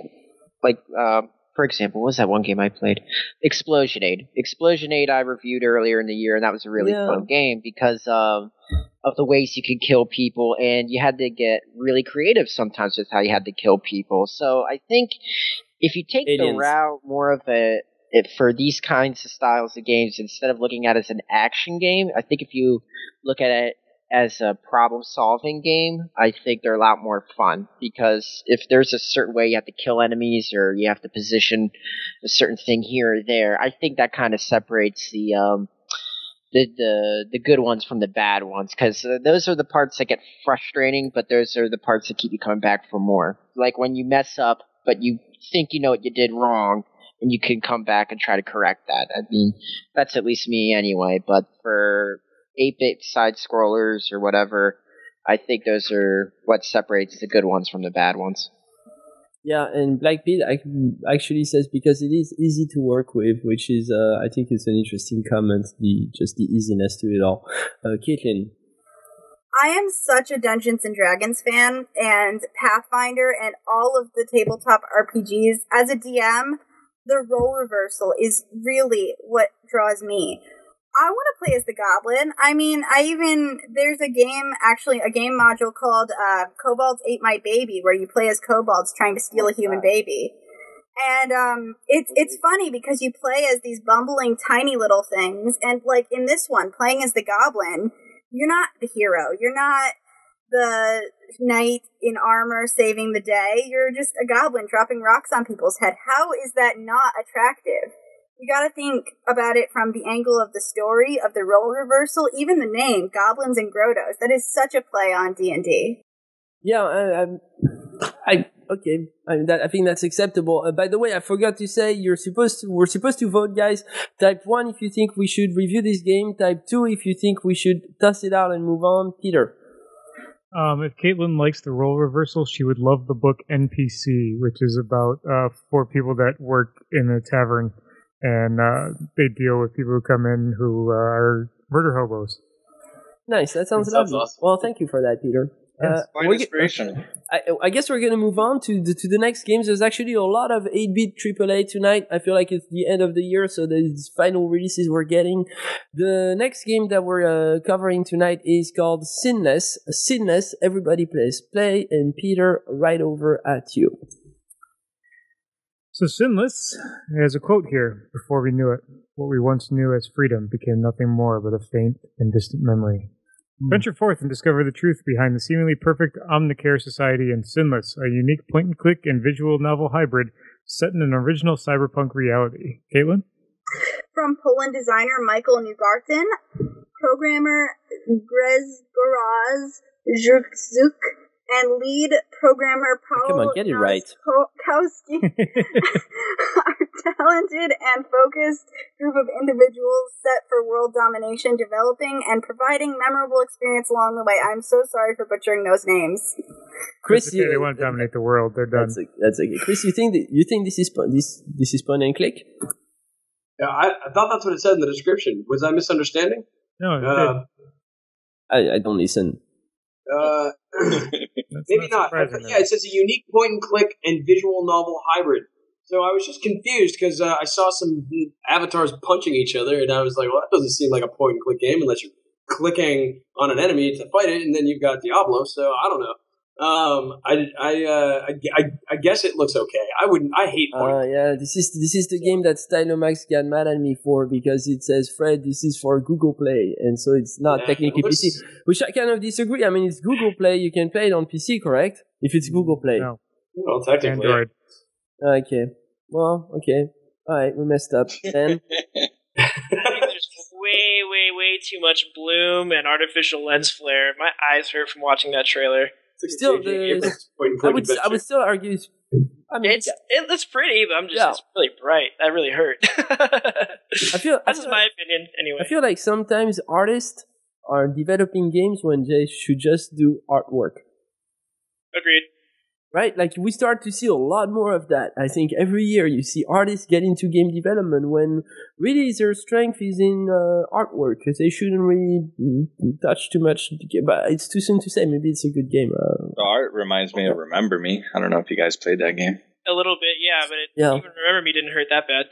like, uh, for example, what was that one game I played? Explosionade. Explosionade I reviewed earlier in the year, and that was a really Yeah. fun game because um, of the ways you could kill people, and you had to get really creative sometimes with how you had to kill people. So I think if you take Aliens. the route more of a it, for these kinds of styles of games, instead of looking at it as an action game, I think if you look at it as a problem solving game, I think they're a lot more fun because if there's a certain way you have to kill enemies or you have to position a certain thing here or there, I think that kind of separates the um, the the the good ones from the bad ones because uh, those are the parts that get frustrating, but those are the parts that keep you coming back for more. Like when you mess up, but you think you know what you did wrong, and you can come back and try to correct that. I mean, that's at least me anyway. But for 8-bit side scrollers or whatever, I think those are what separates the good ones from the bad ones. Yeah, and Black Pete actually says because it is easy to work with, which is, uh, I think it's an interesting comment, the just the easiness to it all. Uh, Caitlin, I am such a Dungeons and Dragons fan and Pathfinder and all of the tabletop RPGs. As a DM, the role reversal is really what draws me. I want to play as the goblin. I mean, I even there's a game actually a game module called uh, Kobolds Ate My Baby where you play as kobolds trying to steal a human baby. And um, it's it's funny because you play as these bumbling tiny little things, and like in this one, playing as the goblin, you're not the hero. You're not the knight in armor saving the day. You're just a goblin dropping rocks on people's head. How is that not attractive? You got to think about it from the angle of the story of the role reversal. Even the name, goblins and grottos, that is such a play on D and D. Yeah, I, I'm- I okay. I, that, I think that's acceptable. Uh, by the way, I forgot to say you're supposed to. We're supposed to vote, guys. Type one if you think we should review this game. Type two if you think we should toss it out and move on. Peter. Um, if Caitlin likes the role reversal, she would love the book NPC, which is about uh, four people that work in a tavern, and uh, they deal with people who come in who uh, are murder hobos. Nice. That sounds That lovely. awesome. Well, thank you for that, Peter. Uh, Quite we're ge- inspirational. I, I guess we're gonna move on to the to the next games. There's actually a lot of 8-bit AAA tonight. I feel like it's the end of the year, so there's final releases we're getting. The next game that we're uh, covering tonight is called Sinless. Sinless. Everybody plays play, and Peter, right over at you. So Sinless has a quote here. Before we knew it, what we once knew as freedom became nothing more but a faint and distant memory. Hmm. Venture forth and discover the truth behind the seemingly perfect Omnicare Society and Sinless, a unique point and click and visual novel hybrid set in an original cyberpunk reality. Caitlin? From Poland designer Michael Newgarthen, programmer Grzegorz Zhukzuk, and lead programmer Paul Come on, get it right. Kowski are talented and focused group of individuals set for world domination, developing and providing memorable experience along the way. I'm so sorry for butchering those names. Chris, okay, you, they want to dominate the world. They're done. that's, that's okay. Chris, you think that, you think this is this this is point and click? Yeah, I, I thought that's what it said in the description. Was I misunderstanding? No, Uh. I, I don't listen. Uh, maybe not. Surprising, yeah, it says a unique point and click and visual novel hybrid. So I was just confused because uh, I saw some avatars punching each other, and I was like, "Well, that doesn't seem like a point and click game unless you're clicking on an enemy to fight it, and then you've got Diablo." So I don't know. Um, I, I, uh, I, I, I guess it looks okay. I wouldn't. I hate point. Uh, yeah, this is this is the game that Stylomax got mad at me for because it says Fred, this is for Google Play, and so it's not Yeah, technically it looks- PC. Which I kind of disagree. I mean, it's Google Play. You can play it on PC, correct? If it's Google Play. No, well, technically, Android. Okay. Well, okay. All right, we messed up. Then I think there's way, way, way too much bloom and artificial lens flare. My eyes hurt from watching that trailer. It's Still, J.J. there's- Abrams point and I would I would still argue. It's, I mean, It's it looks pretty, but I'm just Yeah. it's really bright. That really hurt. I feel I That's feel just my opinion, anyway. I feel like sometimes artists are developing games when they should just do artwork. Agreed. Right? Like we start to see a lot more of that. I think every year you see artists get into game development when really their strength is in uh, artwork because they shouldn't really touch too much. But it's too soon to say. Maybe it's a good game. Uh, The art reminds me of Remember Me. I don't know if you guys played that game. A little bit, yeah, but it, Yeah. even remember me didn't hurt that bad.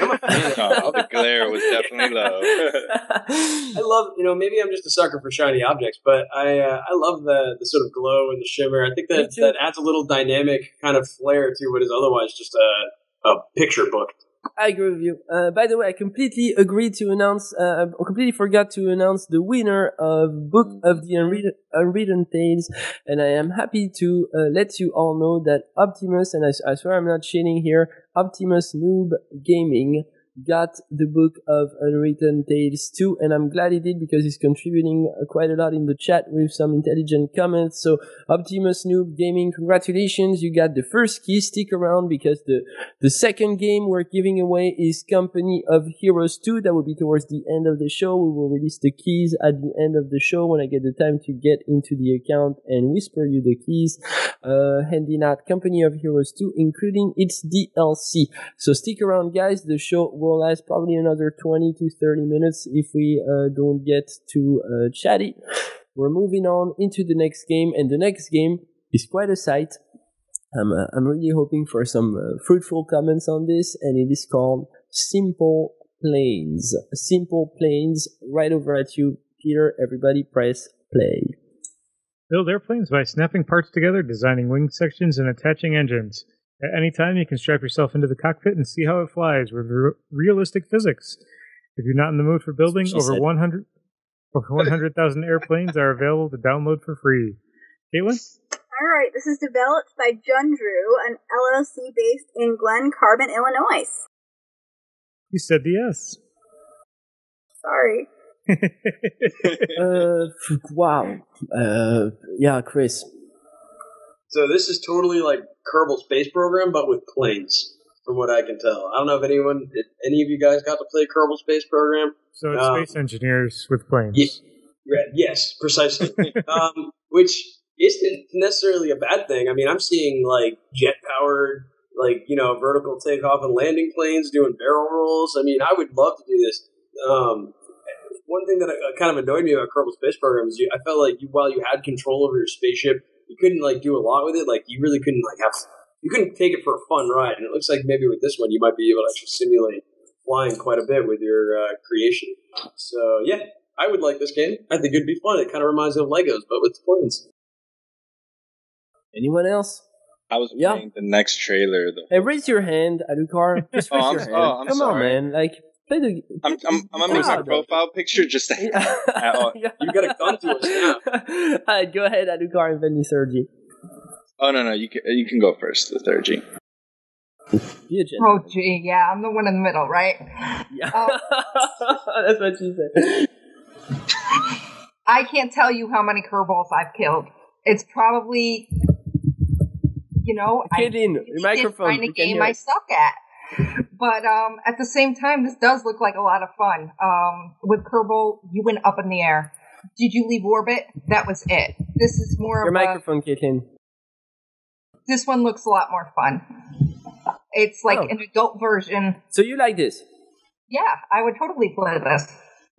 I'm a fan. Oh, the glare was definitely low. I love, you know, maybe I'm just a sucker for shiny objects, but I uh, I love the the sort of glow and the shimmer. I think that that adds a little dynamic kind of flair to what is otherwise just a a picture book. I agree with you. Uh, by the way, I completely agreed to announce. Uh, I completely forgot to announce the winner of Book of the Unwritten, Unwritten Tales, and I am happy to uh, let you all know that Optimus, and I, I swear I'm not cheating here, Optimus Noob Gaming got the Book of Unwritten Tales too, and I'm glad he did because he's contributing uh, quite a lot in the chat with some intelligent comments. So Optimus Noob Gaming, congratulations! You got the first key. Stick around because the the second game we're giving away is Company of Heroes 2. That will be towards the end of the show. We will release the keys at the end of the show when I get the time to get into the account and whisper you the keys. Uh, handing out Company of Heroes 2, including its DLC. So stick around, guys. The show will last probably another 20 to 30 minutes if we uh, don't get too uh, chatty. We're moving on into the next game, and the next game is quite a sight. I'm, uh, I'm really hoping for some uh, fruitful comments on this, and it is called Simple Planes. SimplePlanes, right over at you, Peter. Everybody press play. Build airplanes by snapping parts together, designing wing sections, and attaching engines. At any time, you can strap yourself into the cockpit and see how it flies with re- realistic physics. If you're not in the mood for building, over said. 100 over 100,000 airplanes are available to download for free. Caitlin? All right, this is developed by Jundroo, an LLC based in Glen Carbon, Illinois. You said the yes. Sorry. Uh, wow. Uh, yeah, Chris. So this is totally like Kerbal Space Program, but with planes, from what I can tell. I don't know if anyone, if any of you guys got to play Kerbal Space Program. so it's Um, space engineers with planes. Ye- Yeah, yes, precisely. um, which isn't necessarily a bad thing. I mean, I'm seeing like jet powered, like you know, vertical takeoff and landing planes doing barrel rolls. I mean, I would love to do this. Um, one thing that uh, kind of annoyed me about Kerbal Space Program is you, I felt like you, while you had control over your spaceship, you couldn't like do a lot with it. Like you really couldn't like have you couldn't take it for a fun ride. And it looks like maybe with this one, you might be able to actually simulate flying quite a bit with your uh, creation. So yeah, I would like this game. I think it'd be fun. It kind of reminds me of Legos, but with planes. Anyone else? I was Yeah. playing the next trailer though. Hey, raise your hand, Alucard. Just Oh, raise I'm your hand. oh, I'm Come on, man. Like, play the. I'm, I'm, I'm gonna make my profile picture just to Yeah. You got a gun to us now. All right, go ahead, Alucard, and then third G. Oh no no you can you can go first the third G. Oh, gee, yeah, I'm the one in the middle, right? Yeah. Oh. That's what she said. I can't tell you how many Kerbals I've killed. It's probably, you know, I Get in. maybe Your microphone. Find a game I suck at. But um, at the same time, this does look like a lot of fun. Um, with Kerbal, you went up in the air. Did you leave orbit? That was it. This is more Your of a. microphone, Caitlin. This one looks a lot more fun. It's like Oh. an adult version. So you like this? Yeah, I would totally play this.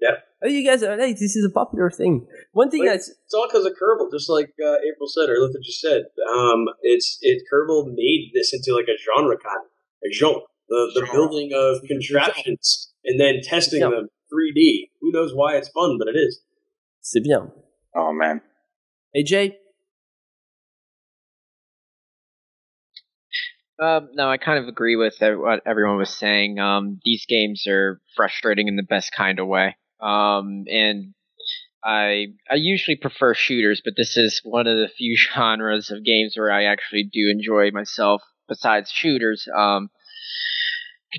Yeah. Oh, you guys are like this is a popular thing. One thing Wait, that's It's all because of Kerbal, just like uh, April said, or Luther just said. Um, it's it Kerbal made this into like a genre kind of a genre, the the Genre. building of contraptions and then testing them 3D. Who knows why it's fun, but it is. c'est bien. Oh man. AJ, Um, no, I kind of agree with what everyone was saying. Um, these games are frustrating in the best kind of way. Um, and I I usually prefer shooters, but this is one of the few genres of games where I actually do enjoy myself. Besides shooters, um,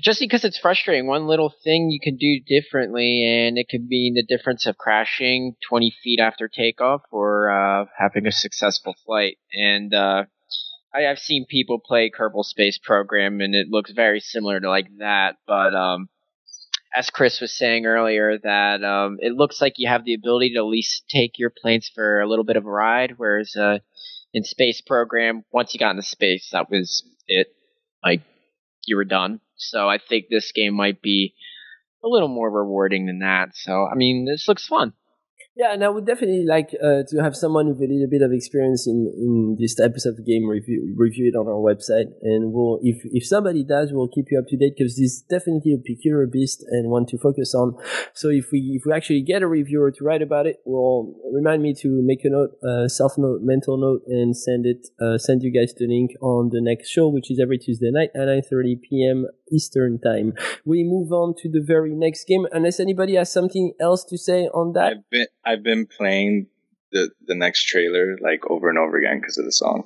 just because it's frustrating. One little thing you can do differently, and it could mean the difference of crashing 20 feet after takeoff or uh, having a successful flight. And uh, I, I've seen people play Kerbal Space Program, and it looks very similar to like that. But um, as Chris was saying earlier, that um, it looks like you have the ability to at least take your planes for a little bit of a ride, whereas uh, in Space Program, once you got into space, that was it. Like you were done. So I think this game might be a little more rewarding than that. So I mean, this looks fun. Yeah, and I would definitely like uh, to have someone with a little bit of experience in, in this type of game review review it on our website, and we'll if if somebody does, we'll keep you up to date because this is definitely a peculiar beast and one to focus on. So if we if we actually get a reviewer to write about it, we'll remind me to make a note, uh, self note, mental note, and send it uh, send you guys the link on the next show, which is every Tuesday night at nine thirty p.m. Eastern time. We move on to the very next game, unless anybody has something else to say on that. I've been I've been playing the the next trailer like over and over again because of the song.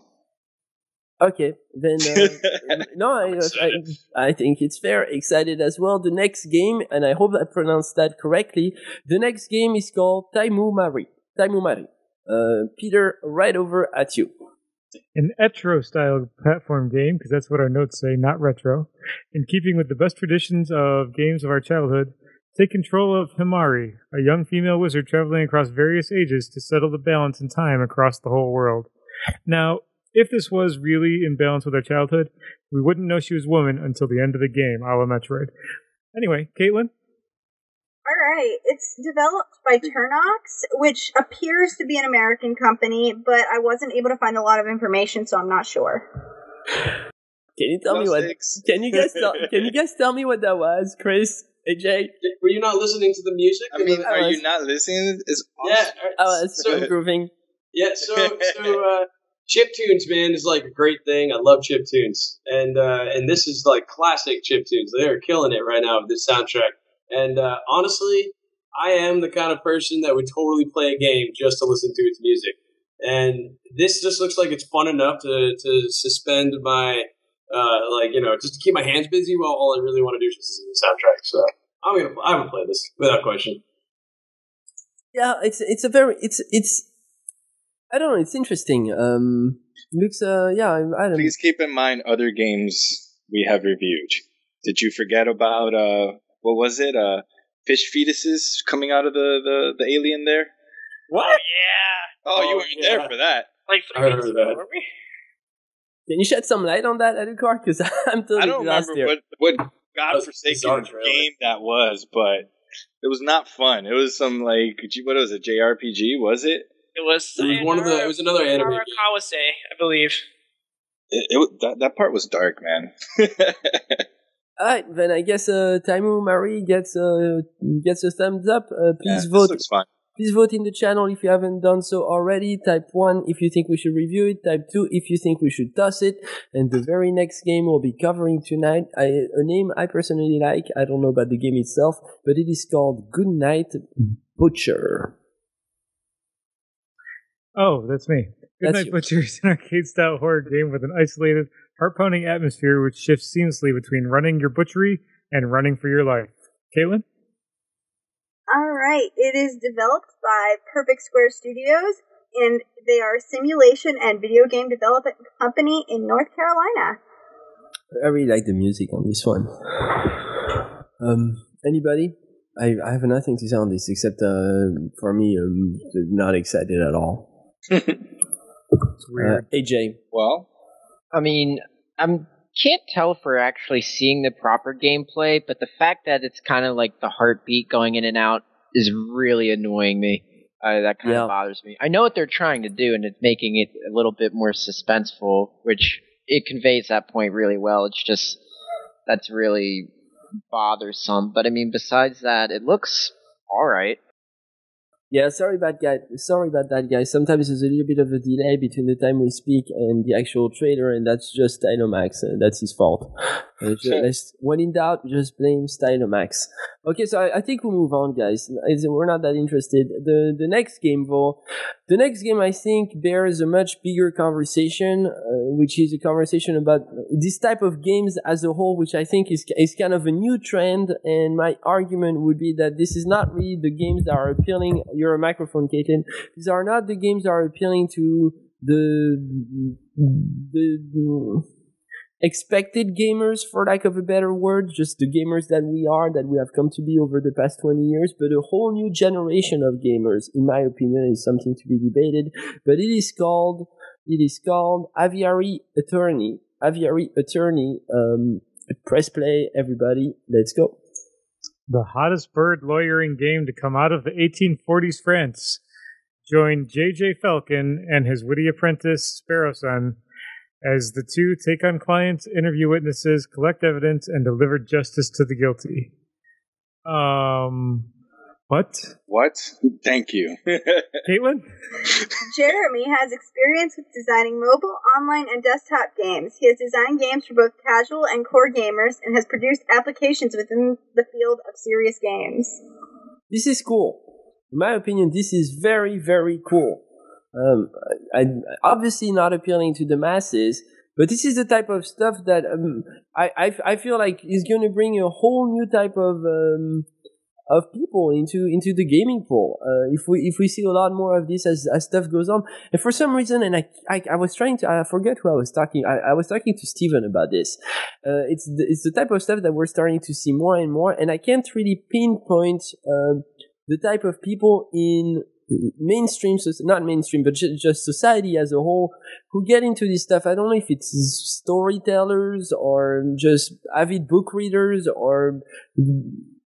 Okay, then uh, no, I, I I think it's fair. Excited as well. The next game, and I hope I pronounced that correctly. The next game is called Taimumari. Taimu Mari. Uh, Peter, right over at you. An etro style platform game, because that's what our notes say, not retro. In keeping with the best traditions of games of our childhood, take control of Himari, a young female wizard traveling across various ages to settle the balance in time across the whole world. Now, if this was really in balance with our childhood, we wouldn't know she was a woman until the end of the game, a la Metroid. Anyway, Caitlin? All right. It's developed by Ternox, which appears to be an American company, but I wasn't able to find a lot of information, so I'm not sure. Can you tell me what? stakes. Can you guys tell? Can you guys tell me what that was, Chris? AJ? Were you not listening to the music? I mean, are you not listening? It's yeah, awesome. I was So- improving. Yeah, so so uh, chip tunes, man, is like a great thing. I love chip tunes, and uh, and this is like classic chip tunes. They are killing it right now with this soundtrack. And uh, honestly, I am the kind of person that would totally play a game just to listen to its music. And this just looks like it's fun enough to to suspend my uh, like you know just to keep my hands busy while all I really want to do is listen to the soundtrack. So I'm gonna I would play this without question. Yeah, it's it's a very it's it's. I don't know. It's interesting. Um, looks. Uh, yeah. I, I don't. Please keep in mind other games we have reviewed. Did you forget about uh what was it? Uh fish fetuses coming out of the the, the alien there? Oh yeah, Oh, you Oh, weren't yeah. there for that. like I three heard weeks that. weren't we? Can you shed some light on that, Alucard? Because I'm totally I don't lost remember here. what what bizarre godforsaken game that was, but it was not fun. It was some like what was it? JRPG was it? It was. It was one of the. It was another anime. Game. Kawase, I believe. It, it that that part was dark, man. All right, then I guess uh, Taimumari gets uh, gets a thumbs up. Uh, Yeah, please this vote looks fun. Please vote in the channel if you haven't done so already. Type 1 if you think we should review it. Type 2 if you think we should toss it. And the very next game we'll be covering tonight, I, a name I personally like. I don't know about the game itself, but it is called Goodnight Butcher. Oh, that's me. Good That's Night. Butcher is an arcade style horror game with an isolated, heart pounding atmosphere which shifts seamlessly between running your butchery and running for your life. Caitlin? All right. It is developed by Perfect Square Studios, and they are a simulation and video game development company in North Carolina. I really like the music on this one. Um, anybody? I, I have nothing to say on this except uh, for me, I'm not excited at all. It's Uh, weird. AJ, well, I mean, I can't tell if we're actually seeing the proper gameplay, but the fact that it's kind of like the heartbeat going in and out is really annoying me. Uh, that kind Yeah. of bothers me. I know what they're trying to do, and it's making it a little bit more suspenseful, which it conveys that point really well. It's just that's really bothersome. But I mean, besides that, it looks all right. Yeah, sorry about that. Sorry about that, guys. Sometimes there's a little bit of a delay between the time we speak and the actual trailer, and that's just Stylomax. Uh, that's his fault. Uh, when in doubt, just blame Stylomax. Okay, so I, I think we'll move on, guys. It's- We're not that interested. The the next game, though, the next game I think bears a much bigger conversation, uh, which is a conversation about this type of games as a whole, which I think is is kind of a new trend. And my argument would be that this is not really the games that are appealing. You're a microphone, Caitlin. These are not the games that are appealing to the the expected gamers, for lack of a better word, just the gamers that we are, that we have come to be over the past 20 years, but a whole new generation of gamers, in my opinion, is something to be debated. But it is called, it is called Aviary Attorney. Aviary Attorney, um, press play, everybody. Let's go. The hottest bird lawyering game to come out of the 1840s France. Join J.J. Falcon and his witty apprentice, Sparrowson, as the two take on clients, interview witnesses, collect evidence, and deliver justice to the guilty. Um, what? what? Thank you. Caitlin? Jeremy has experience with designing mobile, online, and desktop games. He has designed games for both casual and core gamers and has produced applications within the field of serious games. This is cool. In my opinion, this is very, very cool. Um, I, I, obviously not appealing to the masses, but this is the type of stuff that um, I, I, I feel like is going to bring a whole new type of um, of people into into the gaming pool. Uh, if we if we see a lot more of this as, as stuff goes on, and for some reason, and I, I, I was trying to I forget who I was talking. I, I was talking to Steven about this. Uh, it's the, it's the type of stuff that we're starting to see more and more, and I can't really pinpoint. Um, the type of people in mainstream, not mainstream, but ju- just society as a whole who get into this stuff. I don't know if it's storytellers or just avid book readers or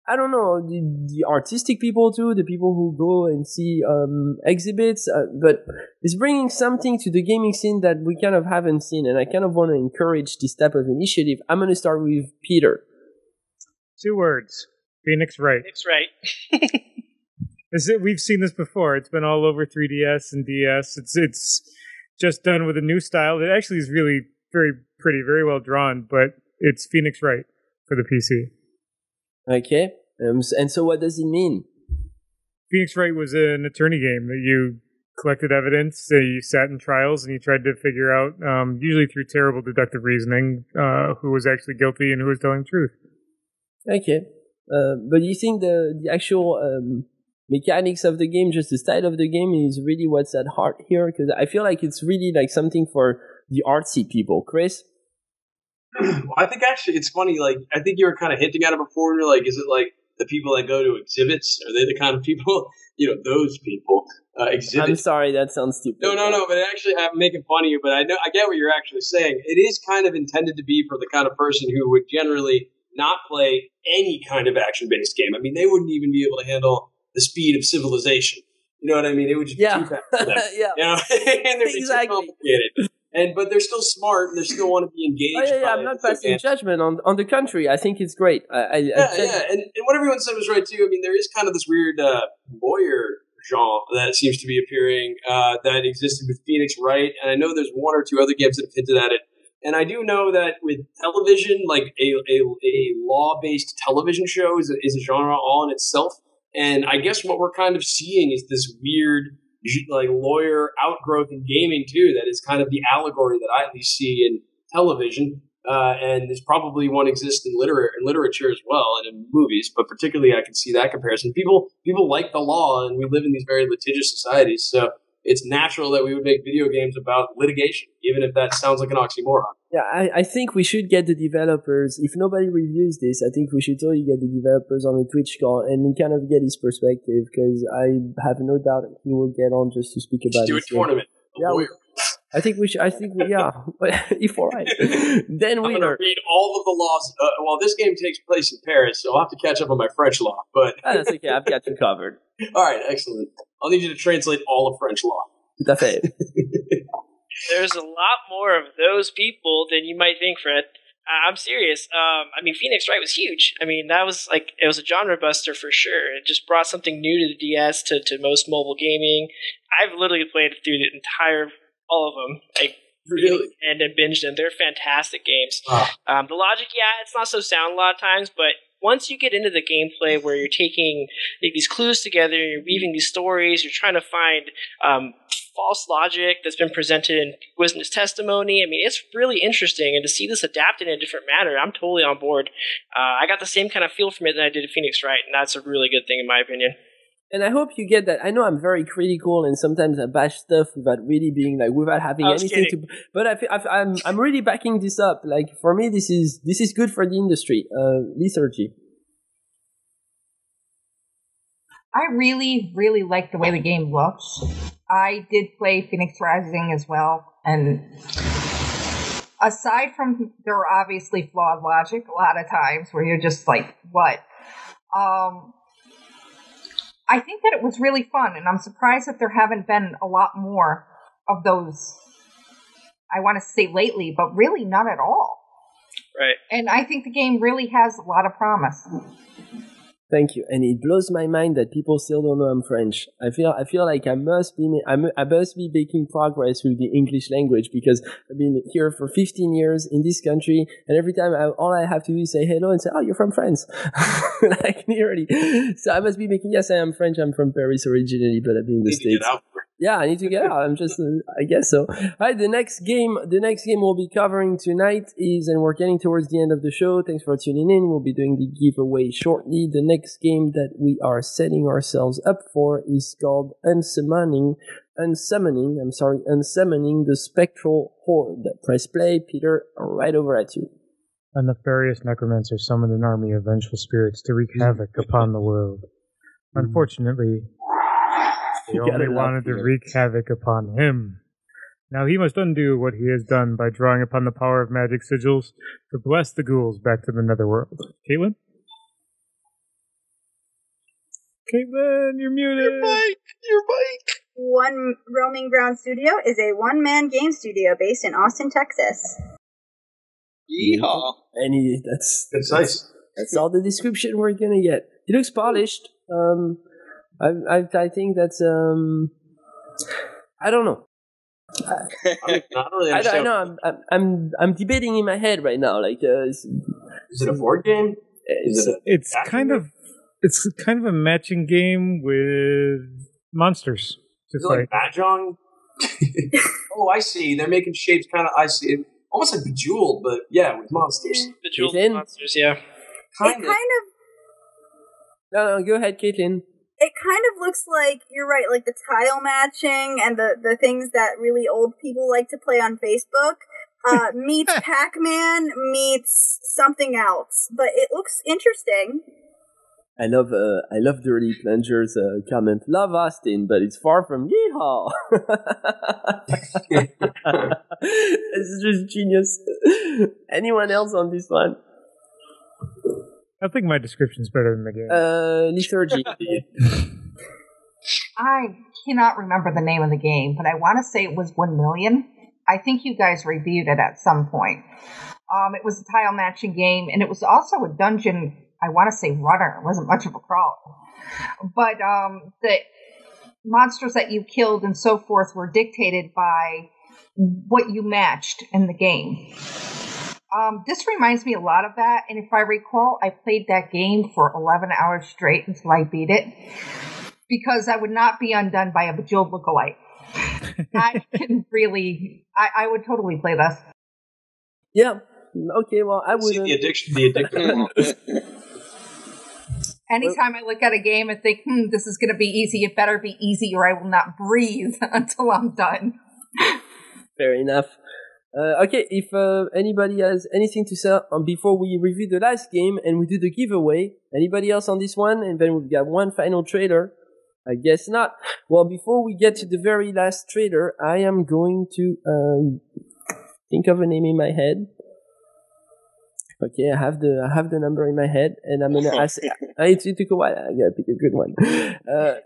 I don't know the, the artistic people too, the people who go and see um, exhibits. Uh, but it's bringing something to the gaming scene that we kind of haven't seen, and I kind of want to encourage this type of initiative. I'm going to start with Peter. Two words. Phoenix Wright. Phoenix Wright. This is, we've seen this before. It's been all over 3DS and DS. It's it's just done with a new style. It actually is really very pretty, very well drawn, but it's Phoenix Wright for the PC. Okay, um, and so what does it mean? Phoenix Wright was an attorney game that you collected evidence, uh, you sat in trials, and you tried to figure out, um, usually through terrible deductive reasoning, uh, who was actually guilty and who was telling the truth. Okay, uh, but you think the the actual um, mechanics of the game, just the style of the game, is really what's at heart here? Because I feel like it's really like something for the artsy people. Chris, I think actually it's funny. Like I think you were kind of hinting at it before. You're like, is it like the people that go to exhibits? Are they the kind of people? You know, those people. Uh, I'm sorry, that sounds stupid. No, no, no. But actually, I'm making fun of you. But I know I get what you're actually saying. It is kind of intended to be for the kind of person who would generally not play any kind of action-based game. I mean, they wouldn't even be able to handle the speed of civilization. You know what I mean? It would just be Yeah, too fast for them. yeah. You know, and they're Exactly. too complicated. And but they're still smart and they still want to be engaged. Oh, yeah, yeah, I'm not. Passing judgment on on the country. I think it's great. I, I, I Yeah, gen- yeah, and, and what everyone said was right too. I mean, there is kind of this weird uh, lawyer genre that seems to be appearing uh, that existed with Phoenix Wright, and I know there's one or two other games that have hinted at it. And I do know that with television, like a, a, a law based television show is a, is a genre all in itself. And I guess what we're kind of seeing is this weird, like lawyer outgrowth in gaming too. That is kind of the allegory that I at least see in television. Uh, and there's probably one exists in, liter- in literature as well and in movies, but particularly I can see that comparison. People people like the law, and we live in these very litigious societies, so it's natural that we would make video games about litigation, even if that sounds like an oxymoron. Yeah, I, I think we should get the developers. If nobody reviews this, I think we should totally get the developers on a Twitch call and kind of get his perspective because I have no doubt he will get on just to speak about. do a tournament. Yeah, we, I think we should. I think we, yeah. if all right, then I'm we gonna read all of the laws. Uh, well, this game takes place in Paris, so I'll have to catch up on my French law. But Ah, that's okay. I've got you covered. all right, excellent. I'll need you to translate all of French law. Tout à fait. There's a lot more of those people than you might think, Fred. I'm serious. Um, I mean, Phoenix Wright was huge. I mean, that was like it was a genre buster for sure. It just brought something new to the DS to, to most mobile gaming. I've literally played through the entire all of them, like Really? and then binged them. They're fantastic games. Um, the logic, yeah, it's not so sound a lot of times, but once you get into the gameplay where you're taking these clues together, you're weaving these stories, you're trying to find um, false logic that's been presented in witness testimony. I mean, it's really interesting, and to see this adapted in a different manner, I'm totally on board. Uh, I got the same kind of feel from it that I did at Phoenix Wright, and that's a really good thing in my opinion. And I hope you get that. I know I'm very critical, and sometimes I bash stuff without really being like without having I was anything to. But I, feel- I, feel- I'm I'm really backing this up. Like for me, this is this is good for the industry. Uh, Lethargy. I really, really like the way the game looks. I did play Phoenix Rising as well, and aside from there are obviously flawed logic a lot of times where you're just like, what? Um, I think that it was really fun, and I'm surprised that there haven't been a lot more of those. I want to say lately, but really none at all. Right. And I think the game really has a lot of promise. Thank you. And it blows my mind that people still don't know I'm French. I feel I feel like I must be I must be making progress with the English language because I've been here for 15 years in this country, and every time I, all I have to do is say hello and say, "Oh, you're from France," like nearly. So I must be making. Yes, I am French. I'm from Paris originally, but I've been in the Need to get states. Yeah, I need to get out. I'm just, I guess so. All right, the next game, the next game we'll be covering tonight is, and we're getting towards the end of the show. Thanks for tuning in. We'll be doing the giveaway shortly. The next game that we are setting ourselves up for is called Unsummoning, Unsummoning, I'm sorry, Unsummoning the Spectral Horde. Press play, Peter, right over at you. A nefarious necromancer summoned an army of vengeful spirits to wreak havoc upon the world. Mm. Unfortunately, they only wanted to wreak havoc upon him. Now he must undo what he has done by drawing upon the power of magic sigils to bless the ghouls back to the netherworld. Caitlin? Caitlin, you're muted. Your mic, your mic. One Roaming Ground Studio is a one man game studio based in Austin, Texas. Yeehaw. And he, that's, Concise. That's all the description we're gonna get. He looks polished. Um, I, I, I think that's um, I don't know. I, I, don't I, I know I'm, I'm, I'm, I'm debating in my head right now. Like, uh, it's, Is it a board game? Is it's, it It's kind game? of it's kind of a matching game with monsters. Just it like like Mahjong? oh, I see. They're making shapes kind of. I see. Almost like Bejeweled, but yeah, with monsters. The Jewel monsters, yeah. It Kind kind of. of no, no. Go ahead, Caitlin. It kind of looks like you're right, like the tile matching and the the things that really old people like to play on Facebook. Uh, meets Pac-Man meets something else, but it looks interesting. I love, uh, I love Dirty Plunger's uh, comment. Love Austin, but it's far from yeehaw. this is just genius. Anyone else on this one? I think my description's better than the game. Uh, Lethargy. I cannot remember the name of the game, but I want to say it was One Million. I think you guys reviewed it at some point. Um, it was a tile matching game, and it was also a dungeon. I want to say runner. It wasn't much of a crawl, but um, the monsters that you killed and so forth were dictated by what you matched in the game. Um, this reminds me a lot of that, and if I recall, I played that game for 11 hours straight until I beat it because I would not be undone by a bejeweled lookalike. I can really, I, I would totally play this. Yeah. Okay. Well, I See would. the addiction, the addiction. Anytime I look at a game and think, hmm, this is going to be easy, it better be easy or I will not breathe until I'm done. Fair enough. Uh, okay, if uh, anybody has anything to say um, before we review the last game and we do the giveaway, anybody else on this one? And then we've got one final trailer. I guess not. Well, before we get to the very last trailer, I am going to um, think of a name in my head. Okay, I have the I have the number in my head, and I'm gonna ask. I it took a while. I gotta pick a good one. Uh,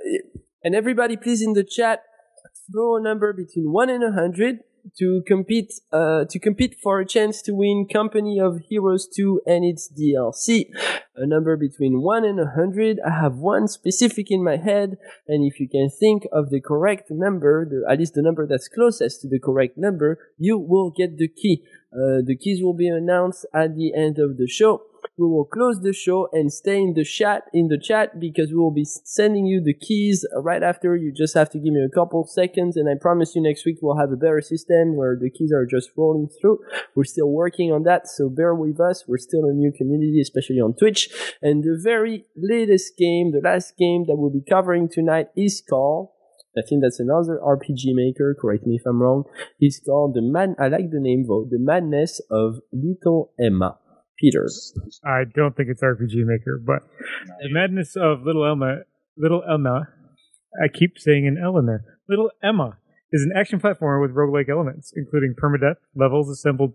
and everybody, please in the chat, throw a number between one and a hundred to compete uh, to compete for a chance to win Company of Heroes 2 and its DLC. A number between 1 and 100. I have one specific in my head, and if you can think of the correct number, the, at least the number that's closest to the correct number, you will get the key. Uh, the keys will be announced at the end of the show. We will close the show and stay in the chat in the chat because we will be sending you the keys right after. You just have to give me a couple seconds, and I promise you next week we'll have a better system where the keys are just rolling through. We're still working on that, so bear with us. We're still a new community, especially on Twitch. And the very latest game, the last game that we'll be covering tonight is called I think that's another RPG maker. Correct me if I'm wrong. It's called the man. I like the name though. The Madness of Little Emma. Peter. I don't think it's RPG Maker, but the madness of Little Elma, Little Emma, I keep saying an L in there. Little Emma is an action platformer with roguelike elements, including permadeath, levels assembled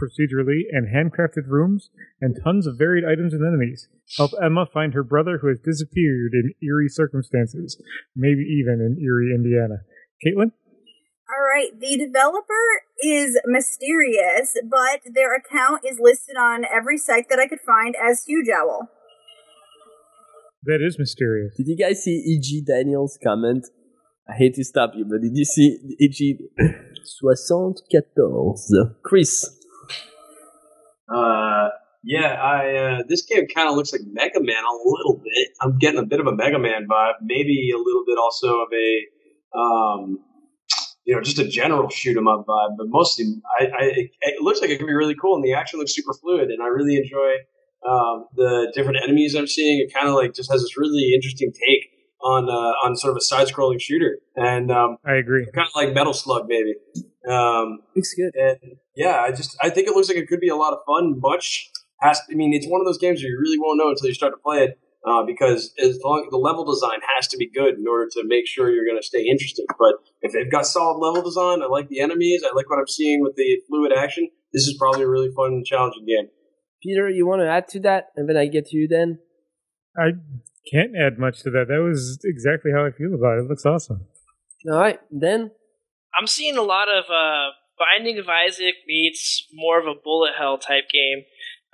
procedurally, and handcrafted rooms, and tons of varied items and enemies. Help Emma find her brother who has disappeared in eerie circumstances, maybe even in Erie, Indiana. Caitlin? All right, the developer is mysterious, but their account is listed on every site that I could find as Huge Owl. That is mysterious. Did you guys see E.G. Daniels' comment? I hate to stop you, but did you see E.G. 74? Chris. Uh, yeah, I uh, this game kind of looks like Mega Man a little bit. I'm getting a bit of a Mega Man vibe, maybe a little bit also of a, um, you know, just a general shoot 'em up vibe. But mostly, I, I it, it looks like it could be really cool, and the action looks super fluid, and I really enjoy um, the different enemies I'm seeing. It kind of like just has this really interesting take on uh, on sort of a side scrolling shooter, and um, I agree. kind of like Metal Slug maybe. Um, Looks good. and yeah, I just I think it looks like it could be a lot of fun. Much has I mean, it's one of those games where you really won't know until you start to play it. Uh, because as long the level design has to be good in order to make sure you're going to stay interested. But if they've got solid level design, I like the enemies, I like what I'm seeing with the fluid action. This is probably a really fun and challenging game. Peter, you want to add to that? And then I get to you then? I can't add much to that. That was exactly how I feel about it. It looks awesome. All right, then. I'm seeing a lot of uh, Binding of Isaac meets more of a bullet hell type game.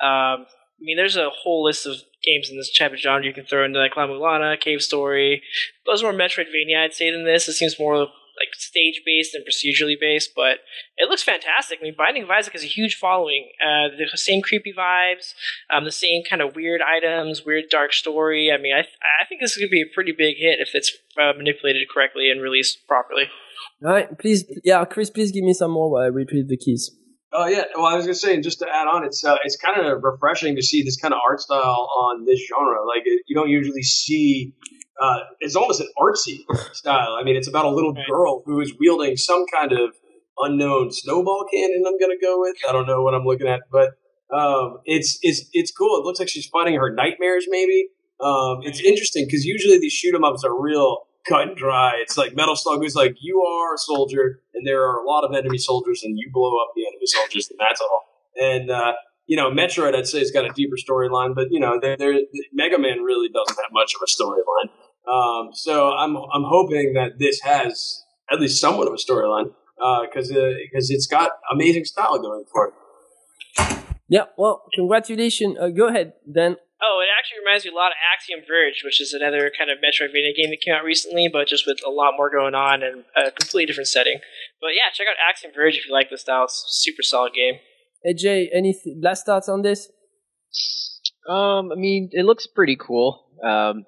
Um, I mean, there's a whole list of games in this type of genre you can throw into, like La Mulana, Cave Story. Those are more Metroidvania, I'd say, than this. It seems more like stage based and procedurally based, but it looks fantastic. I mean, Binding of Isaac has a huge following. Uh, the same creepy vibes, um, the same kind of weird items, weird dark story. I mean, I I think this is going to be a pretty big hit if it's uh, manipulated correctly and released properly. All right, please, yeah, Chris, please give me some more while I repeat the keys. Oh yeah, well I was gonna say, and just to add on, it's uh, it's kind of refreshing to see this kind of art style on this genre. Like it, you don't usually see. Uh, it's almost an artsy style. I mean, it's about a little girl who is wielding some kind of unknown snowball cannon. I'm gonna go with. I don't know what I'm looking at, but um, it's it's it's cool. It looks like she's fighting her nightmares. Maybe um, it's interesting because usually these shoot 'em ups are real cut and dry. It's like Metal Slug is like you are a soldier, and there are a lot of enemy soldiers, and you blow up the enemy soldiers, and that's all. And uh, you know, Metroid, I'd say, has got a deeper storyline, but you know, they're, they're, Mega Man really doesn't have much of a storyline. Um, so I'm I'm hoping that this has at least somewhat of a storyline because uh, because it's got amazing style going for it. Yeah, well, congratulations. Uh, go ahead, then. Oh, it actually reminds me a lot of Axiom Verge, which is another kind of Metroidvania game that came out recently, but just with a lot more going on and a completely different setting. But yeah, check out Axiom Verge if you like the style. It's a super solid game. Hey Jay, any th- last thoughts on this? Um, I mean, it looks pretty cool. Um,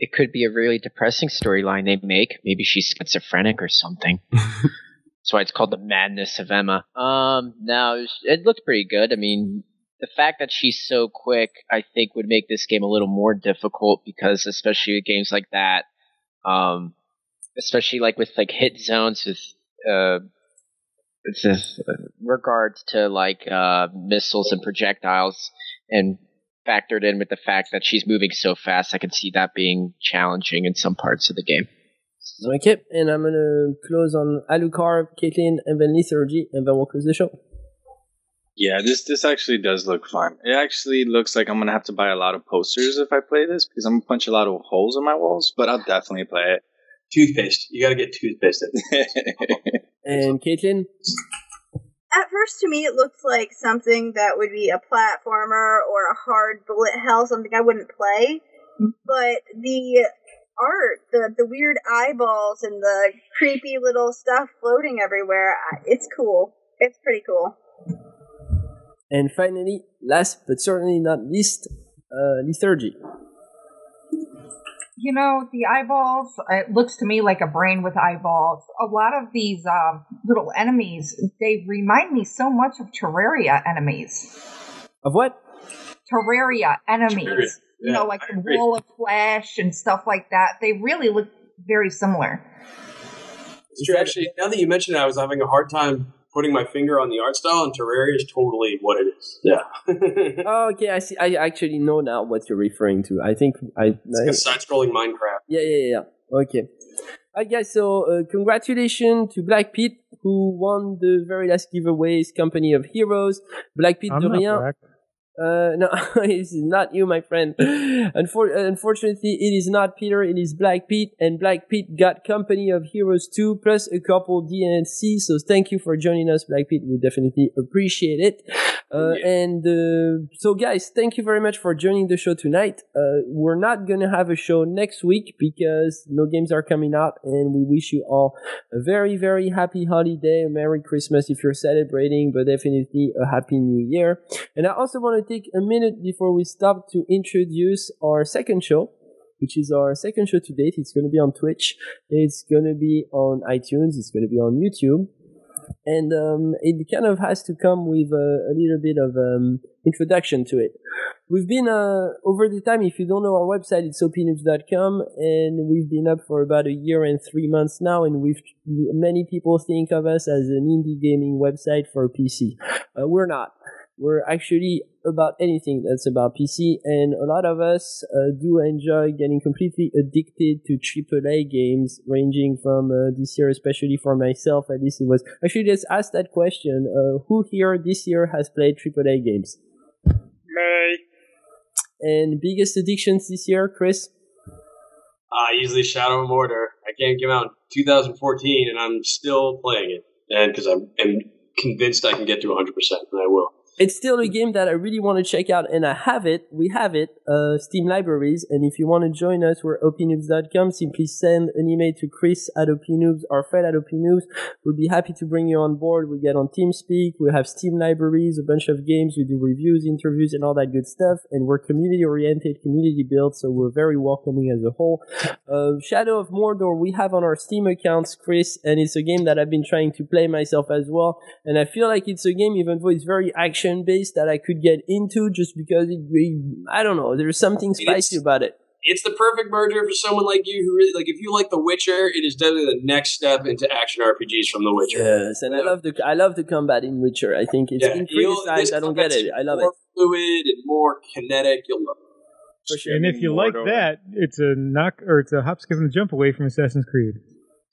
it could be a really depressing storyline they make. Maybe she's schizophrenic or something. That's why it's called the Madness of Emma. Um, now it looked pretty good. I mean, the fact that she's so quick, I think, would make this game a little more difficult because, especially with games like that, um, especially like with like hit zones with uh, with uh, regards to like uh, missiles and projectiles, and factored in with the fact that she's moving so fast, I can see that being challenging in some parts of the game. Okay, and I'm gonna close on Alucard, Caitlin, and then Lethargy, and then we'll close the show. Yeah, this this actually does look fun. It actually looks like I'm gonna have to buy a lot of posters if I play this because I'm gonna punch a lot of holes in my walls. But I'll definitely play it. Toothpaste. You got to get toothpaste. And Caitlin, At first, to me, it looks like something that would be a platformer or a hard bullet hell, something I wouldn't play. But the art, the the weird eyeballs and the creepy little stuff floating everywhere, it's cool. It's pretty cool. And finally, last but certainly not least, uh, Lethargy. You know, the eyeballs, it looks to me like a brain with eyeballs. A lot of these um, little enemies, they remind me so much of Terraria enemies. Of what? Terraria enemies. Terraria, You know, like I the agree. wall of flesh and stuff like that. They really look very similar. It's true. Actually, now that you mention it, I was having a hard time putting my finger on the art style, and Terraria is totally what it is. Yeah. Oh, okay, I see. I actually know now what you're referring to. I think I. It's like a side-scrolling Minecraft. Yeah, yeah, yeah. Okay. Alright, guys. So, uh, congratulations to Black Pete who won the very last giveaways, Company of Heroes. Black Pete I'm de not rien. black. Uh, no, it's not you, my friend. Unfor- unfortunately, it is not Peter, it is Black Pete, and Black Pete got Company of Heroes 2 plus a couple DLC, so thank you for joining us, Black Pete. We definitely appreciate it. Uh, and, uh, so guys, thank you very much for joining the show tonight. Uh, we're not gonna have a show next week because no games are coming out, and we wish you all a very, very happy holiday, a Merry Christmas if you're celebrating, but definitely a Happy New Year. And I also want to take a minute before we stop to introduce our second show, which is our second show to date. It's going to be on Twitch. It's going to be on iTunes. It's going to be on YouTube. And um, it kind of has to come with a, a little bit of um, introduction to it. We've been uh, over the time. If you don't know our website, it's opnoobs.com, and we've been up for about a year and three months now. And we've many people think of us as an indie gaming website for PC. Uh, we're not. We're actually about anything that's about PC, and a lot of us uh, do enjoy getting completely addicted to AAA games, ranging from uh, this year, especially for myself. At least it was. Actually, let's ask that question: uh, Who here this year has played AAA games? May. And biggest addictions this year, Chris? Uh, usually Shadow of Mordor. Game came out in 2014, and I'm still playing it. And because I'm, am convinced I can get to 100%, and I will. It's still a game that I really want to check out, and I have it. We have it, uh, Steam Libraries. And if you want to join us, we're opnoobs.com. Simply send an email to Chris at opnoobs or Fred at opnoobs. We'll be happy to bring you on board. We get on TeamSpeak. We have Steam Libraries, a bunch of games. We do reviews, interviews, and all that good stuff. And we're community oriented, community built, so we're very welcoming as a whole. Uh, Shadow of Mordor, we have on our Steam accounts, Chris, and it's a game that I've been trying to play myself as well. And I feel like it's a game, even though it's very action based, that I could get into just because it, I don't know, there's something spicy It's- about it. It's the perfect merger for someone like you who really, like, if you like The Witcher, it is definitely the next step into action RPGs from The Witcher. Yes, and I love the I love the combat in Witcher. I think it's Yeah, been you'll- criticized. I don't get it. I love it more fluid and more kinetic. You'll love it. for sure. And if you like Mordor. that, it's a knock or it's a hop, skip, and a jump away from Assassin's Creed.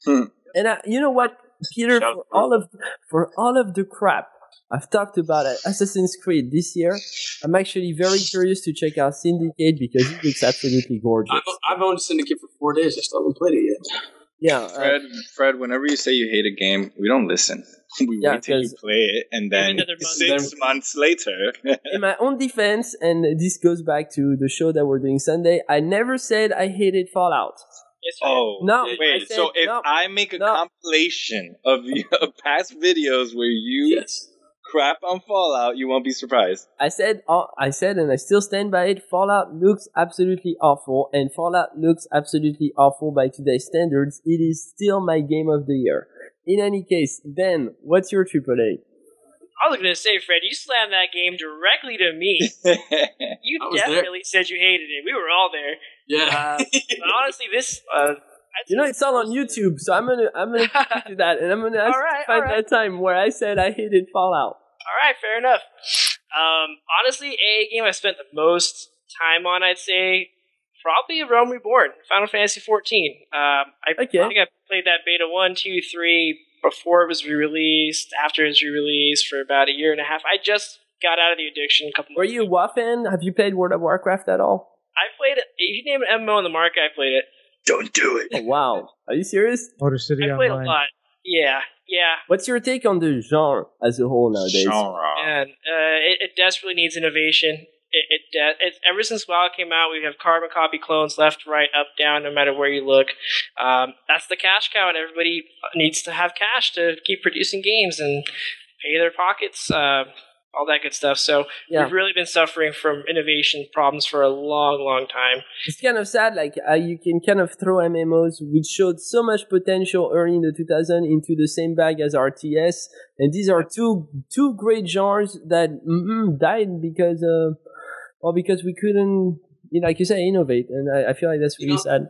Hmm. And I, you know what, Peter, for all of for all of the crap I've talked about Assassin's Creed this year, I'm actually very curious to check out Syndicate because it looks absolutely gorgeous. I've, I've owned Syndicate for four days. I still haven't played it yet. Yeah, uh, Fred, Fred, whenever you say you hate a game, we don't listen. We Yeah, wait till you 'cause- play it, and then another month. six months later. in my own defense, and this goes back to the show that we're doing Sunday, I never said I hated Fallout. Yes, oh, No, wait. Said- so if no, I make a no. compilation of, of past videos where you Yes. Crap on Fallout, you won't be surprised. I said, uh, I said, and I still stand by it. Fallout looks absolutely awful, and Fallout looks absolutely awful by today's standards. It is still my game of the year. In any case, Ben, what's your AAA? I was gonna say, Fred, you slammed that game directly to me. You I there. definitely said you hated it. We were all there. Yeah. Uh, But honestly, this uh, you know, it's all on YouTube, so I'm gonna, I'm gonna keep to that, and I'm gonna ask All you right, find all right. that time where I said I hated Fallout. All right, fair enough. Um, honestly, a game I spent the most time on, I'd say, probably Realm Reborn, Final Fantasy XIV. Um, I, Okay. I think I played that beta one, two, three before it was re-released, after it was re-released for about a year and a half. I just got out of the addiction a couple. Were you a ago. WoW fan? Have you played World of Warcraft at all? I played it. If you name an MMO in the market, I played it. Don't do it. Oh, wow, are you serious? Motor City I played Online. a lot. Yeah, yeah. What's your take on the genre as a whole nowadays? Genre. And uh, it, it desperately needs innovation. It, it, de- it ever since WoW came out, we have carbon copy clones left, right, up, down, no matter where you look. Um, that's the cash cow, and everybody needs to have cash to keep producing games and pay their pockets, uh, all that good stuff. So Yeah. we've really been suffering from innovation problems for a long, long time. It's kind of sad, like uh, you can kind of throw MMOs, which showed so much potential early in the 2000s, into the same bag as RTS, and these are two two great genres that died because, uh, well, because we couldn't, you know, like you say, innovate, and I, I feel like that's You really know, sad.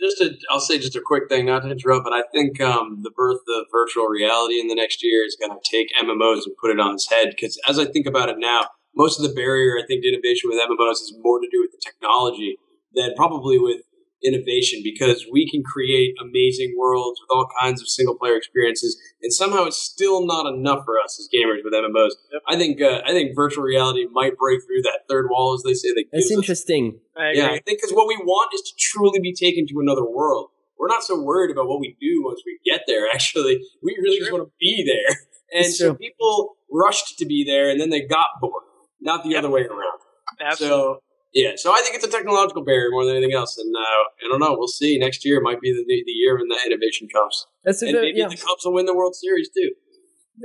Just a, I'll say just a quick thing, not to interrupt, but I think um, the birth of virtual reality in the next year is going to take MMOs and put it on its head. Because as I think about it now, most of the barrier I think to innovation with MMOs is more to do with the technology than probably with innovation. Because we can create amazing worlds with all kinds of single player experiences, and somehow it's still not enough for us as gamers with MMOs. I think uh, I think virtual reality might break through that third wall, as they say. That That's gives us interesting. I yeah. I think because what we want is to truly be taken to another world. We're not so worried about what we do once we get there. Actually, we really just want to be there. And so people rushed to be there, and then they got bored. Not the Yep. other way around. Absolutely. So yeah, so I think it's a technological barrier more than anything else. And uh, I don't know. We'll see. Next year might be the, the year when that innovation comes, That's and very, maybe yeah, the Cubs will win the World Series too.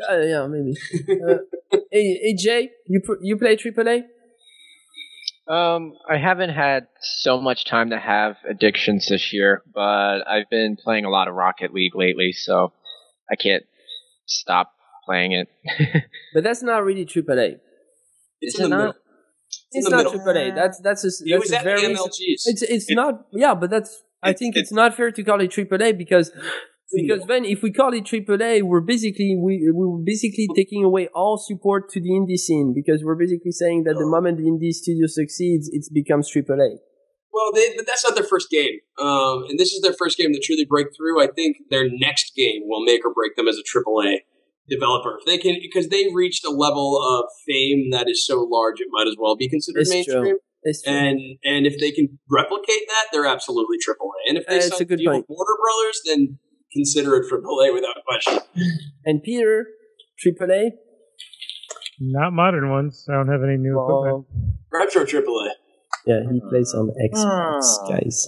uh, yeah, maybe. uh, hey, hey, Jay, you pr- you play AAA? Um, I haven't had so much time to have addictions this year, but I've been playing a lot of Rocket League lately, so I can't stop playing it. But that's not really AAA. It's Is in the not? Middle. It's, in the not middle. AAA. That's that's a, that's It was a at very the MLGs. It's it's It- not yeah, but that's I think it- it's not fair to call it AAA because because then if we call it AAA, we're basically we we're basically taking away all support to the indie scene because we're basically saying that the moment the indie studio succeeds, it becomes AAA. Well, they, but that's not their first game, um, and this is their first game to truly break through. I think their next game will make or break them as a AAA developer. If they can, because they've reached a level of fame that is so large, it might as well be considered It's mainstream. true. It's true. And and if they can replicate that, they're absolutely AAA. And if they Uh, it's sign a a good deal point. with Warner Brothers, then consider it AAA without question. And Peter, triple A. Not modern ones. I don't have any new equipment. Well, Retro AAA. yeah, he plays on Xbox, Ah. guys.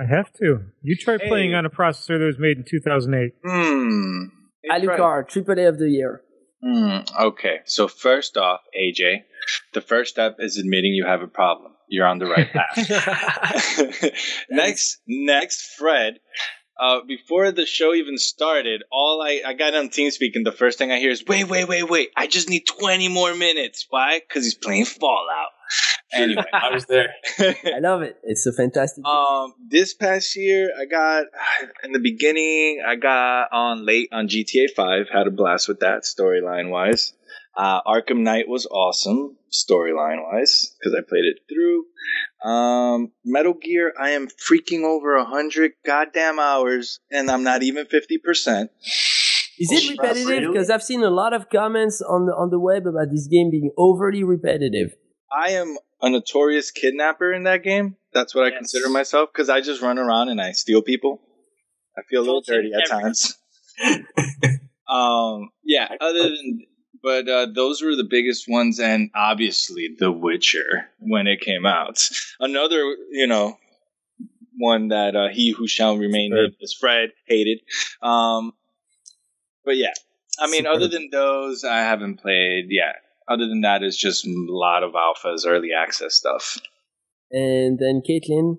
I have to. You try Hey. playing on a processor that was made in 2008. Hmm. Alucard, Triple A of the year. Hmm. Okay. So first off, AJ, the first step is admitting you have a problem. You're on the right path. next, next, Fred. Uh, before the show even started, all I, I got on TeamSpeak, and the first thing I hear is, "Wait, wait, wait, wait! I just need 20 more minutes." Why? Because he's playing Fallout. Anyway, I was there. I love it. It's a fantastic. Um, this past year, I got in the beginning. I got on late on GTA Five. Had a blast with that storyline wise. Uh, Arkham Knight was awesome storyline wise because I played it through. Um, Metal Gear, I am freaking over a hundred goddamn hours, and I'm not even fifty percent. Is it repetitive? Because I've seen a lot of comments on the on the web about this game being overly repetitive. I am a notorious kidnapper in that game. That's what I consider myself because I just run around and I steal people. I feel a little dirty at times. um, yeah. Other than, but uh, those were the biggest ones, and obviously The Witcher when it came out. Another, you know, one that uh, he who shall remain Superb. nameless, Fred, hated. Um, but yeah, I mean, Superb. other than those, I haven't played. Yeah. Other than that, it's just a lot of alphas, early access stuff. And then Caitlin.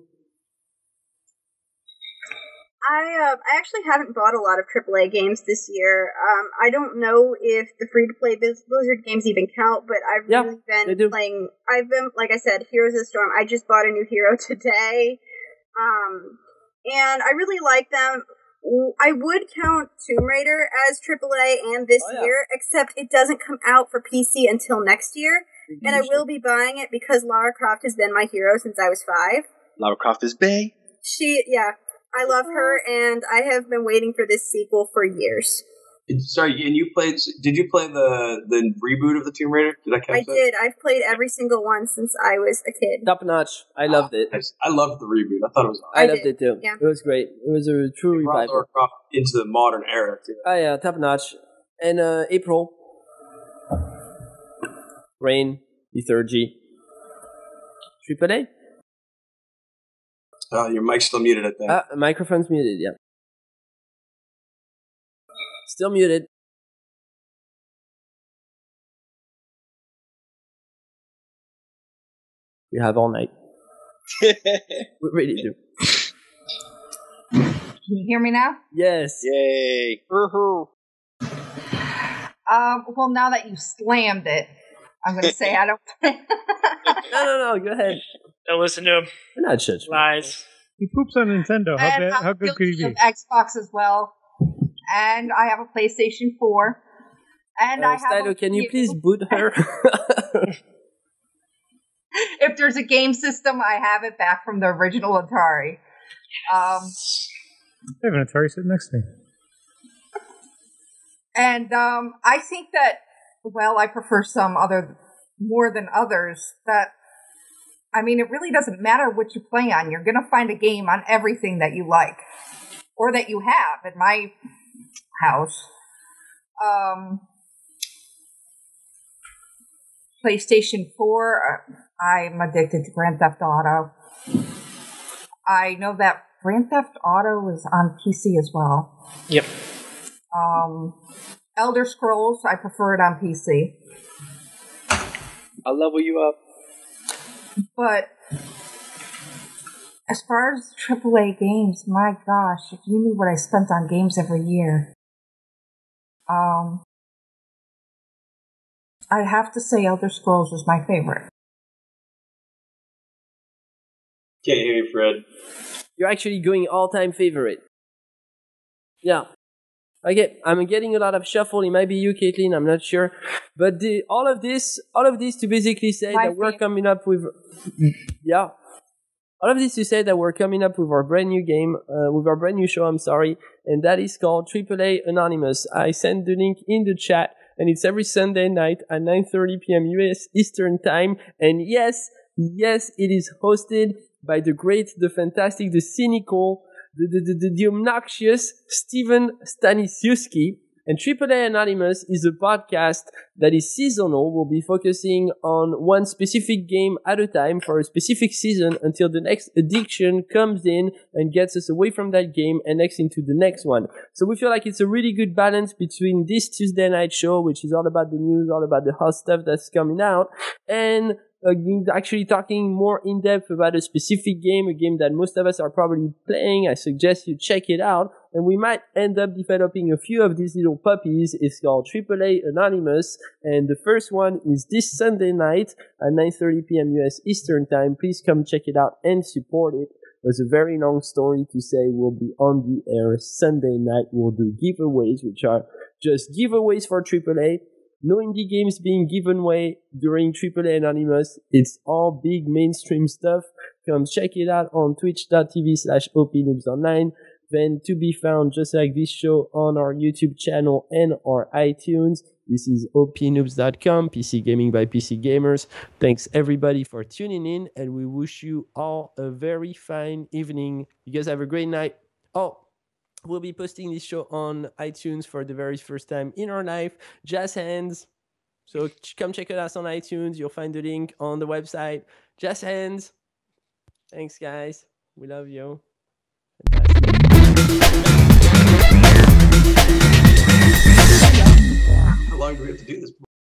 I uh, I actually haven't bought a lot of AAA games this year. Um, I don't know if the free to play Blizzard games even count, but I've Yeah, really been playing. I've been, like I said, Heroes of the Storm. I just bought a new hero today, um, and I really like them. I would count Tomb Raider as AAA and this Oh, yeah. year, except it doesn't come out for PC until next year, and I will be buying it because Lara Croft has been my hero since I was five. Lara Croft is Bay. She, yeah, I love her, and I have been waiting for this sequel for years. Sorry, and you played? Did you play the the reboot of the Tomb Raider? Did I catch I that? did. I've played every single one since I was a kid. Top notch. I loved it. I, I loved the reboot. I thought it was. I, I loved did, it too. yeah. It was great. It was a true Brought revival. Lara Croft into the modern era. Too. Oh yeah, top notch. And uh, April. Rain, Lethargy. Triple A? Uh, your mic's still muted. at that. Ah, microphone's muted, yeah. Still muted. We have all night. We really do. Can you hear me now? Yes. Yay! Woohoo. Um, well, now that you slammed it, I'm going to say I don't. No, no, no. Go ahead. Don't listen to him. We're not judging. Lies. He poops on Nintendo. How, bad, how good could he be? Xbox as well, and I have a PlayStation 4. And I Uh, have. Stylo, a- can you please boot her? If there's a game system, I have it back from the original Atari. Um, I have an Atari sitting next to me. And um, I think that, well, I prefer some other more than others. That, I mean, it really doesn't matter what you play on. You're going to find a game on everything that you like or that you have at my house. Um, PlayStation 4, uh, I'm addicted to Grand Theft Auto. I know that Grand Theft Auto is on PC as well. Yep. Um, Elder Scrolls, I prefer it on PC. I'll level you up. But as far as AAA games, my gosh, if you knew what I spent on games every year, um, I'd have to say Elder Scrolls was my favorite. Can't hear you, Fred. You're actually going all time favorite. Yeah. Okay, I'm getting a lot of shuffle. It might be you, Caitlin. I'm not sure, but the, all of this, all of this to basically say My that we're coming up with, yeah, all of this to say that we're coming up with our brand new game, uh, with our brand new show. I'm sorry, and that is called AAA Anonymous. I sent the link in the chat, and it's every Sunday night at 9:30 p.m. US Eastern Time. And yes, yes, it is hosted by the great, the fantastic, the cynical, the, the, the, the obnoxious Steven Stanisiewski. And AAA Anonymous is a podcast that is seasonal. We'll be focusing on one specific game at a time for a specific season until the next addiction comes in and gets us away from that game and next into the next one. So we feel like it's a really good balance between this Tuesday night show, which is all about the news, all about the hot stuff that's coming out, and Uh, actually talking more in depth about a specific game, a game that most of us are probably playing. I suggest you check it out. And we might end up developing a few of these little puppies. It's called AAA Anonymous. And the first one is this Sunday night at 9.30 p.m. US Eastern Time. Please come check it out and support it. There's a very long story to say we'll be on the air Sunday night. We'll do giveaways, which are just giveaways for AAA no indie games being given away during AAA Anonymous. It's all big mainstream stuff. Come check it out on twitch.tv slash opnoobsonline. Then to be found just like this show on our YouTube channel and our iTunes. This is opnoobs.com, PC Gaming by PC Gamers. Thanks everybody for tuning in and we wish you all a very fine evening. You guys have a great night. Oh, We'll be posting this show on iTunes for the very first time in our life. Jazz Hands. So come check us on iTunes. You'll find the link on the website. Jazz Hands. Thanks, guys. We love you. How long do we have to do this?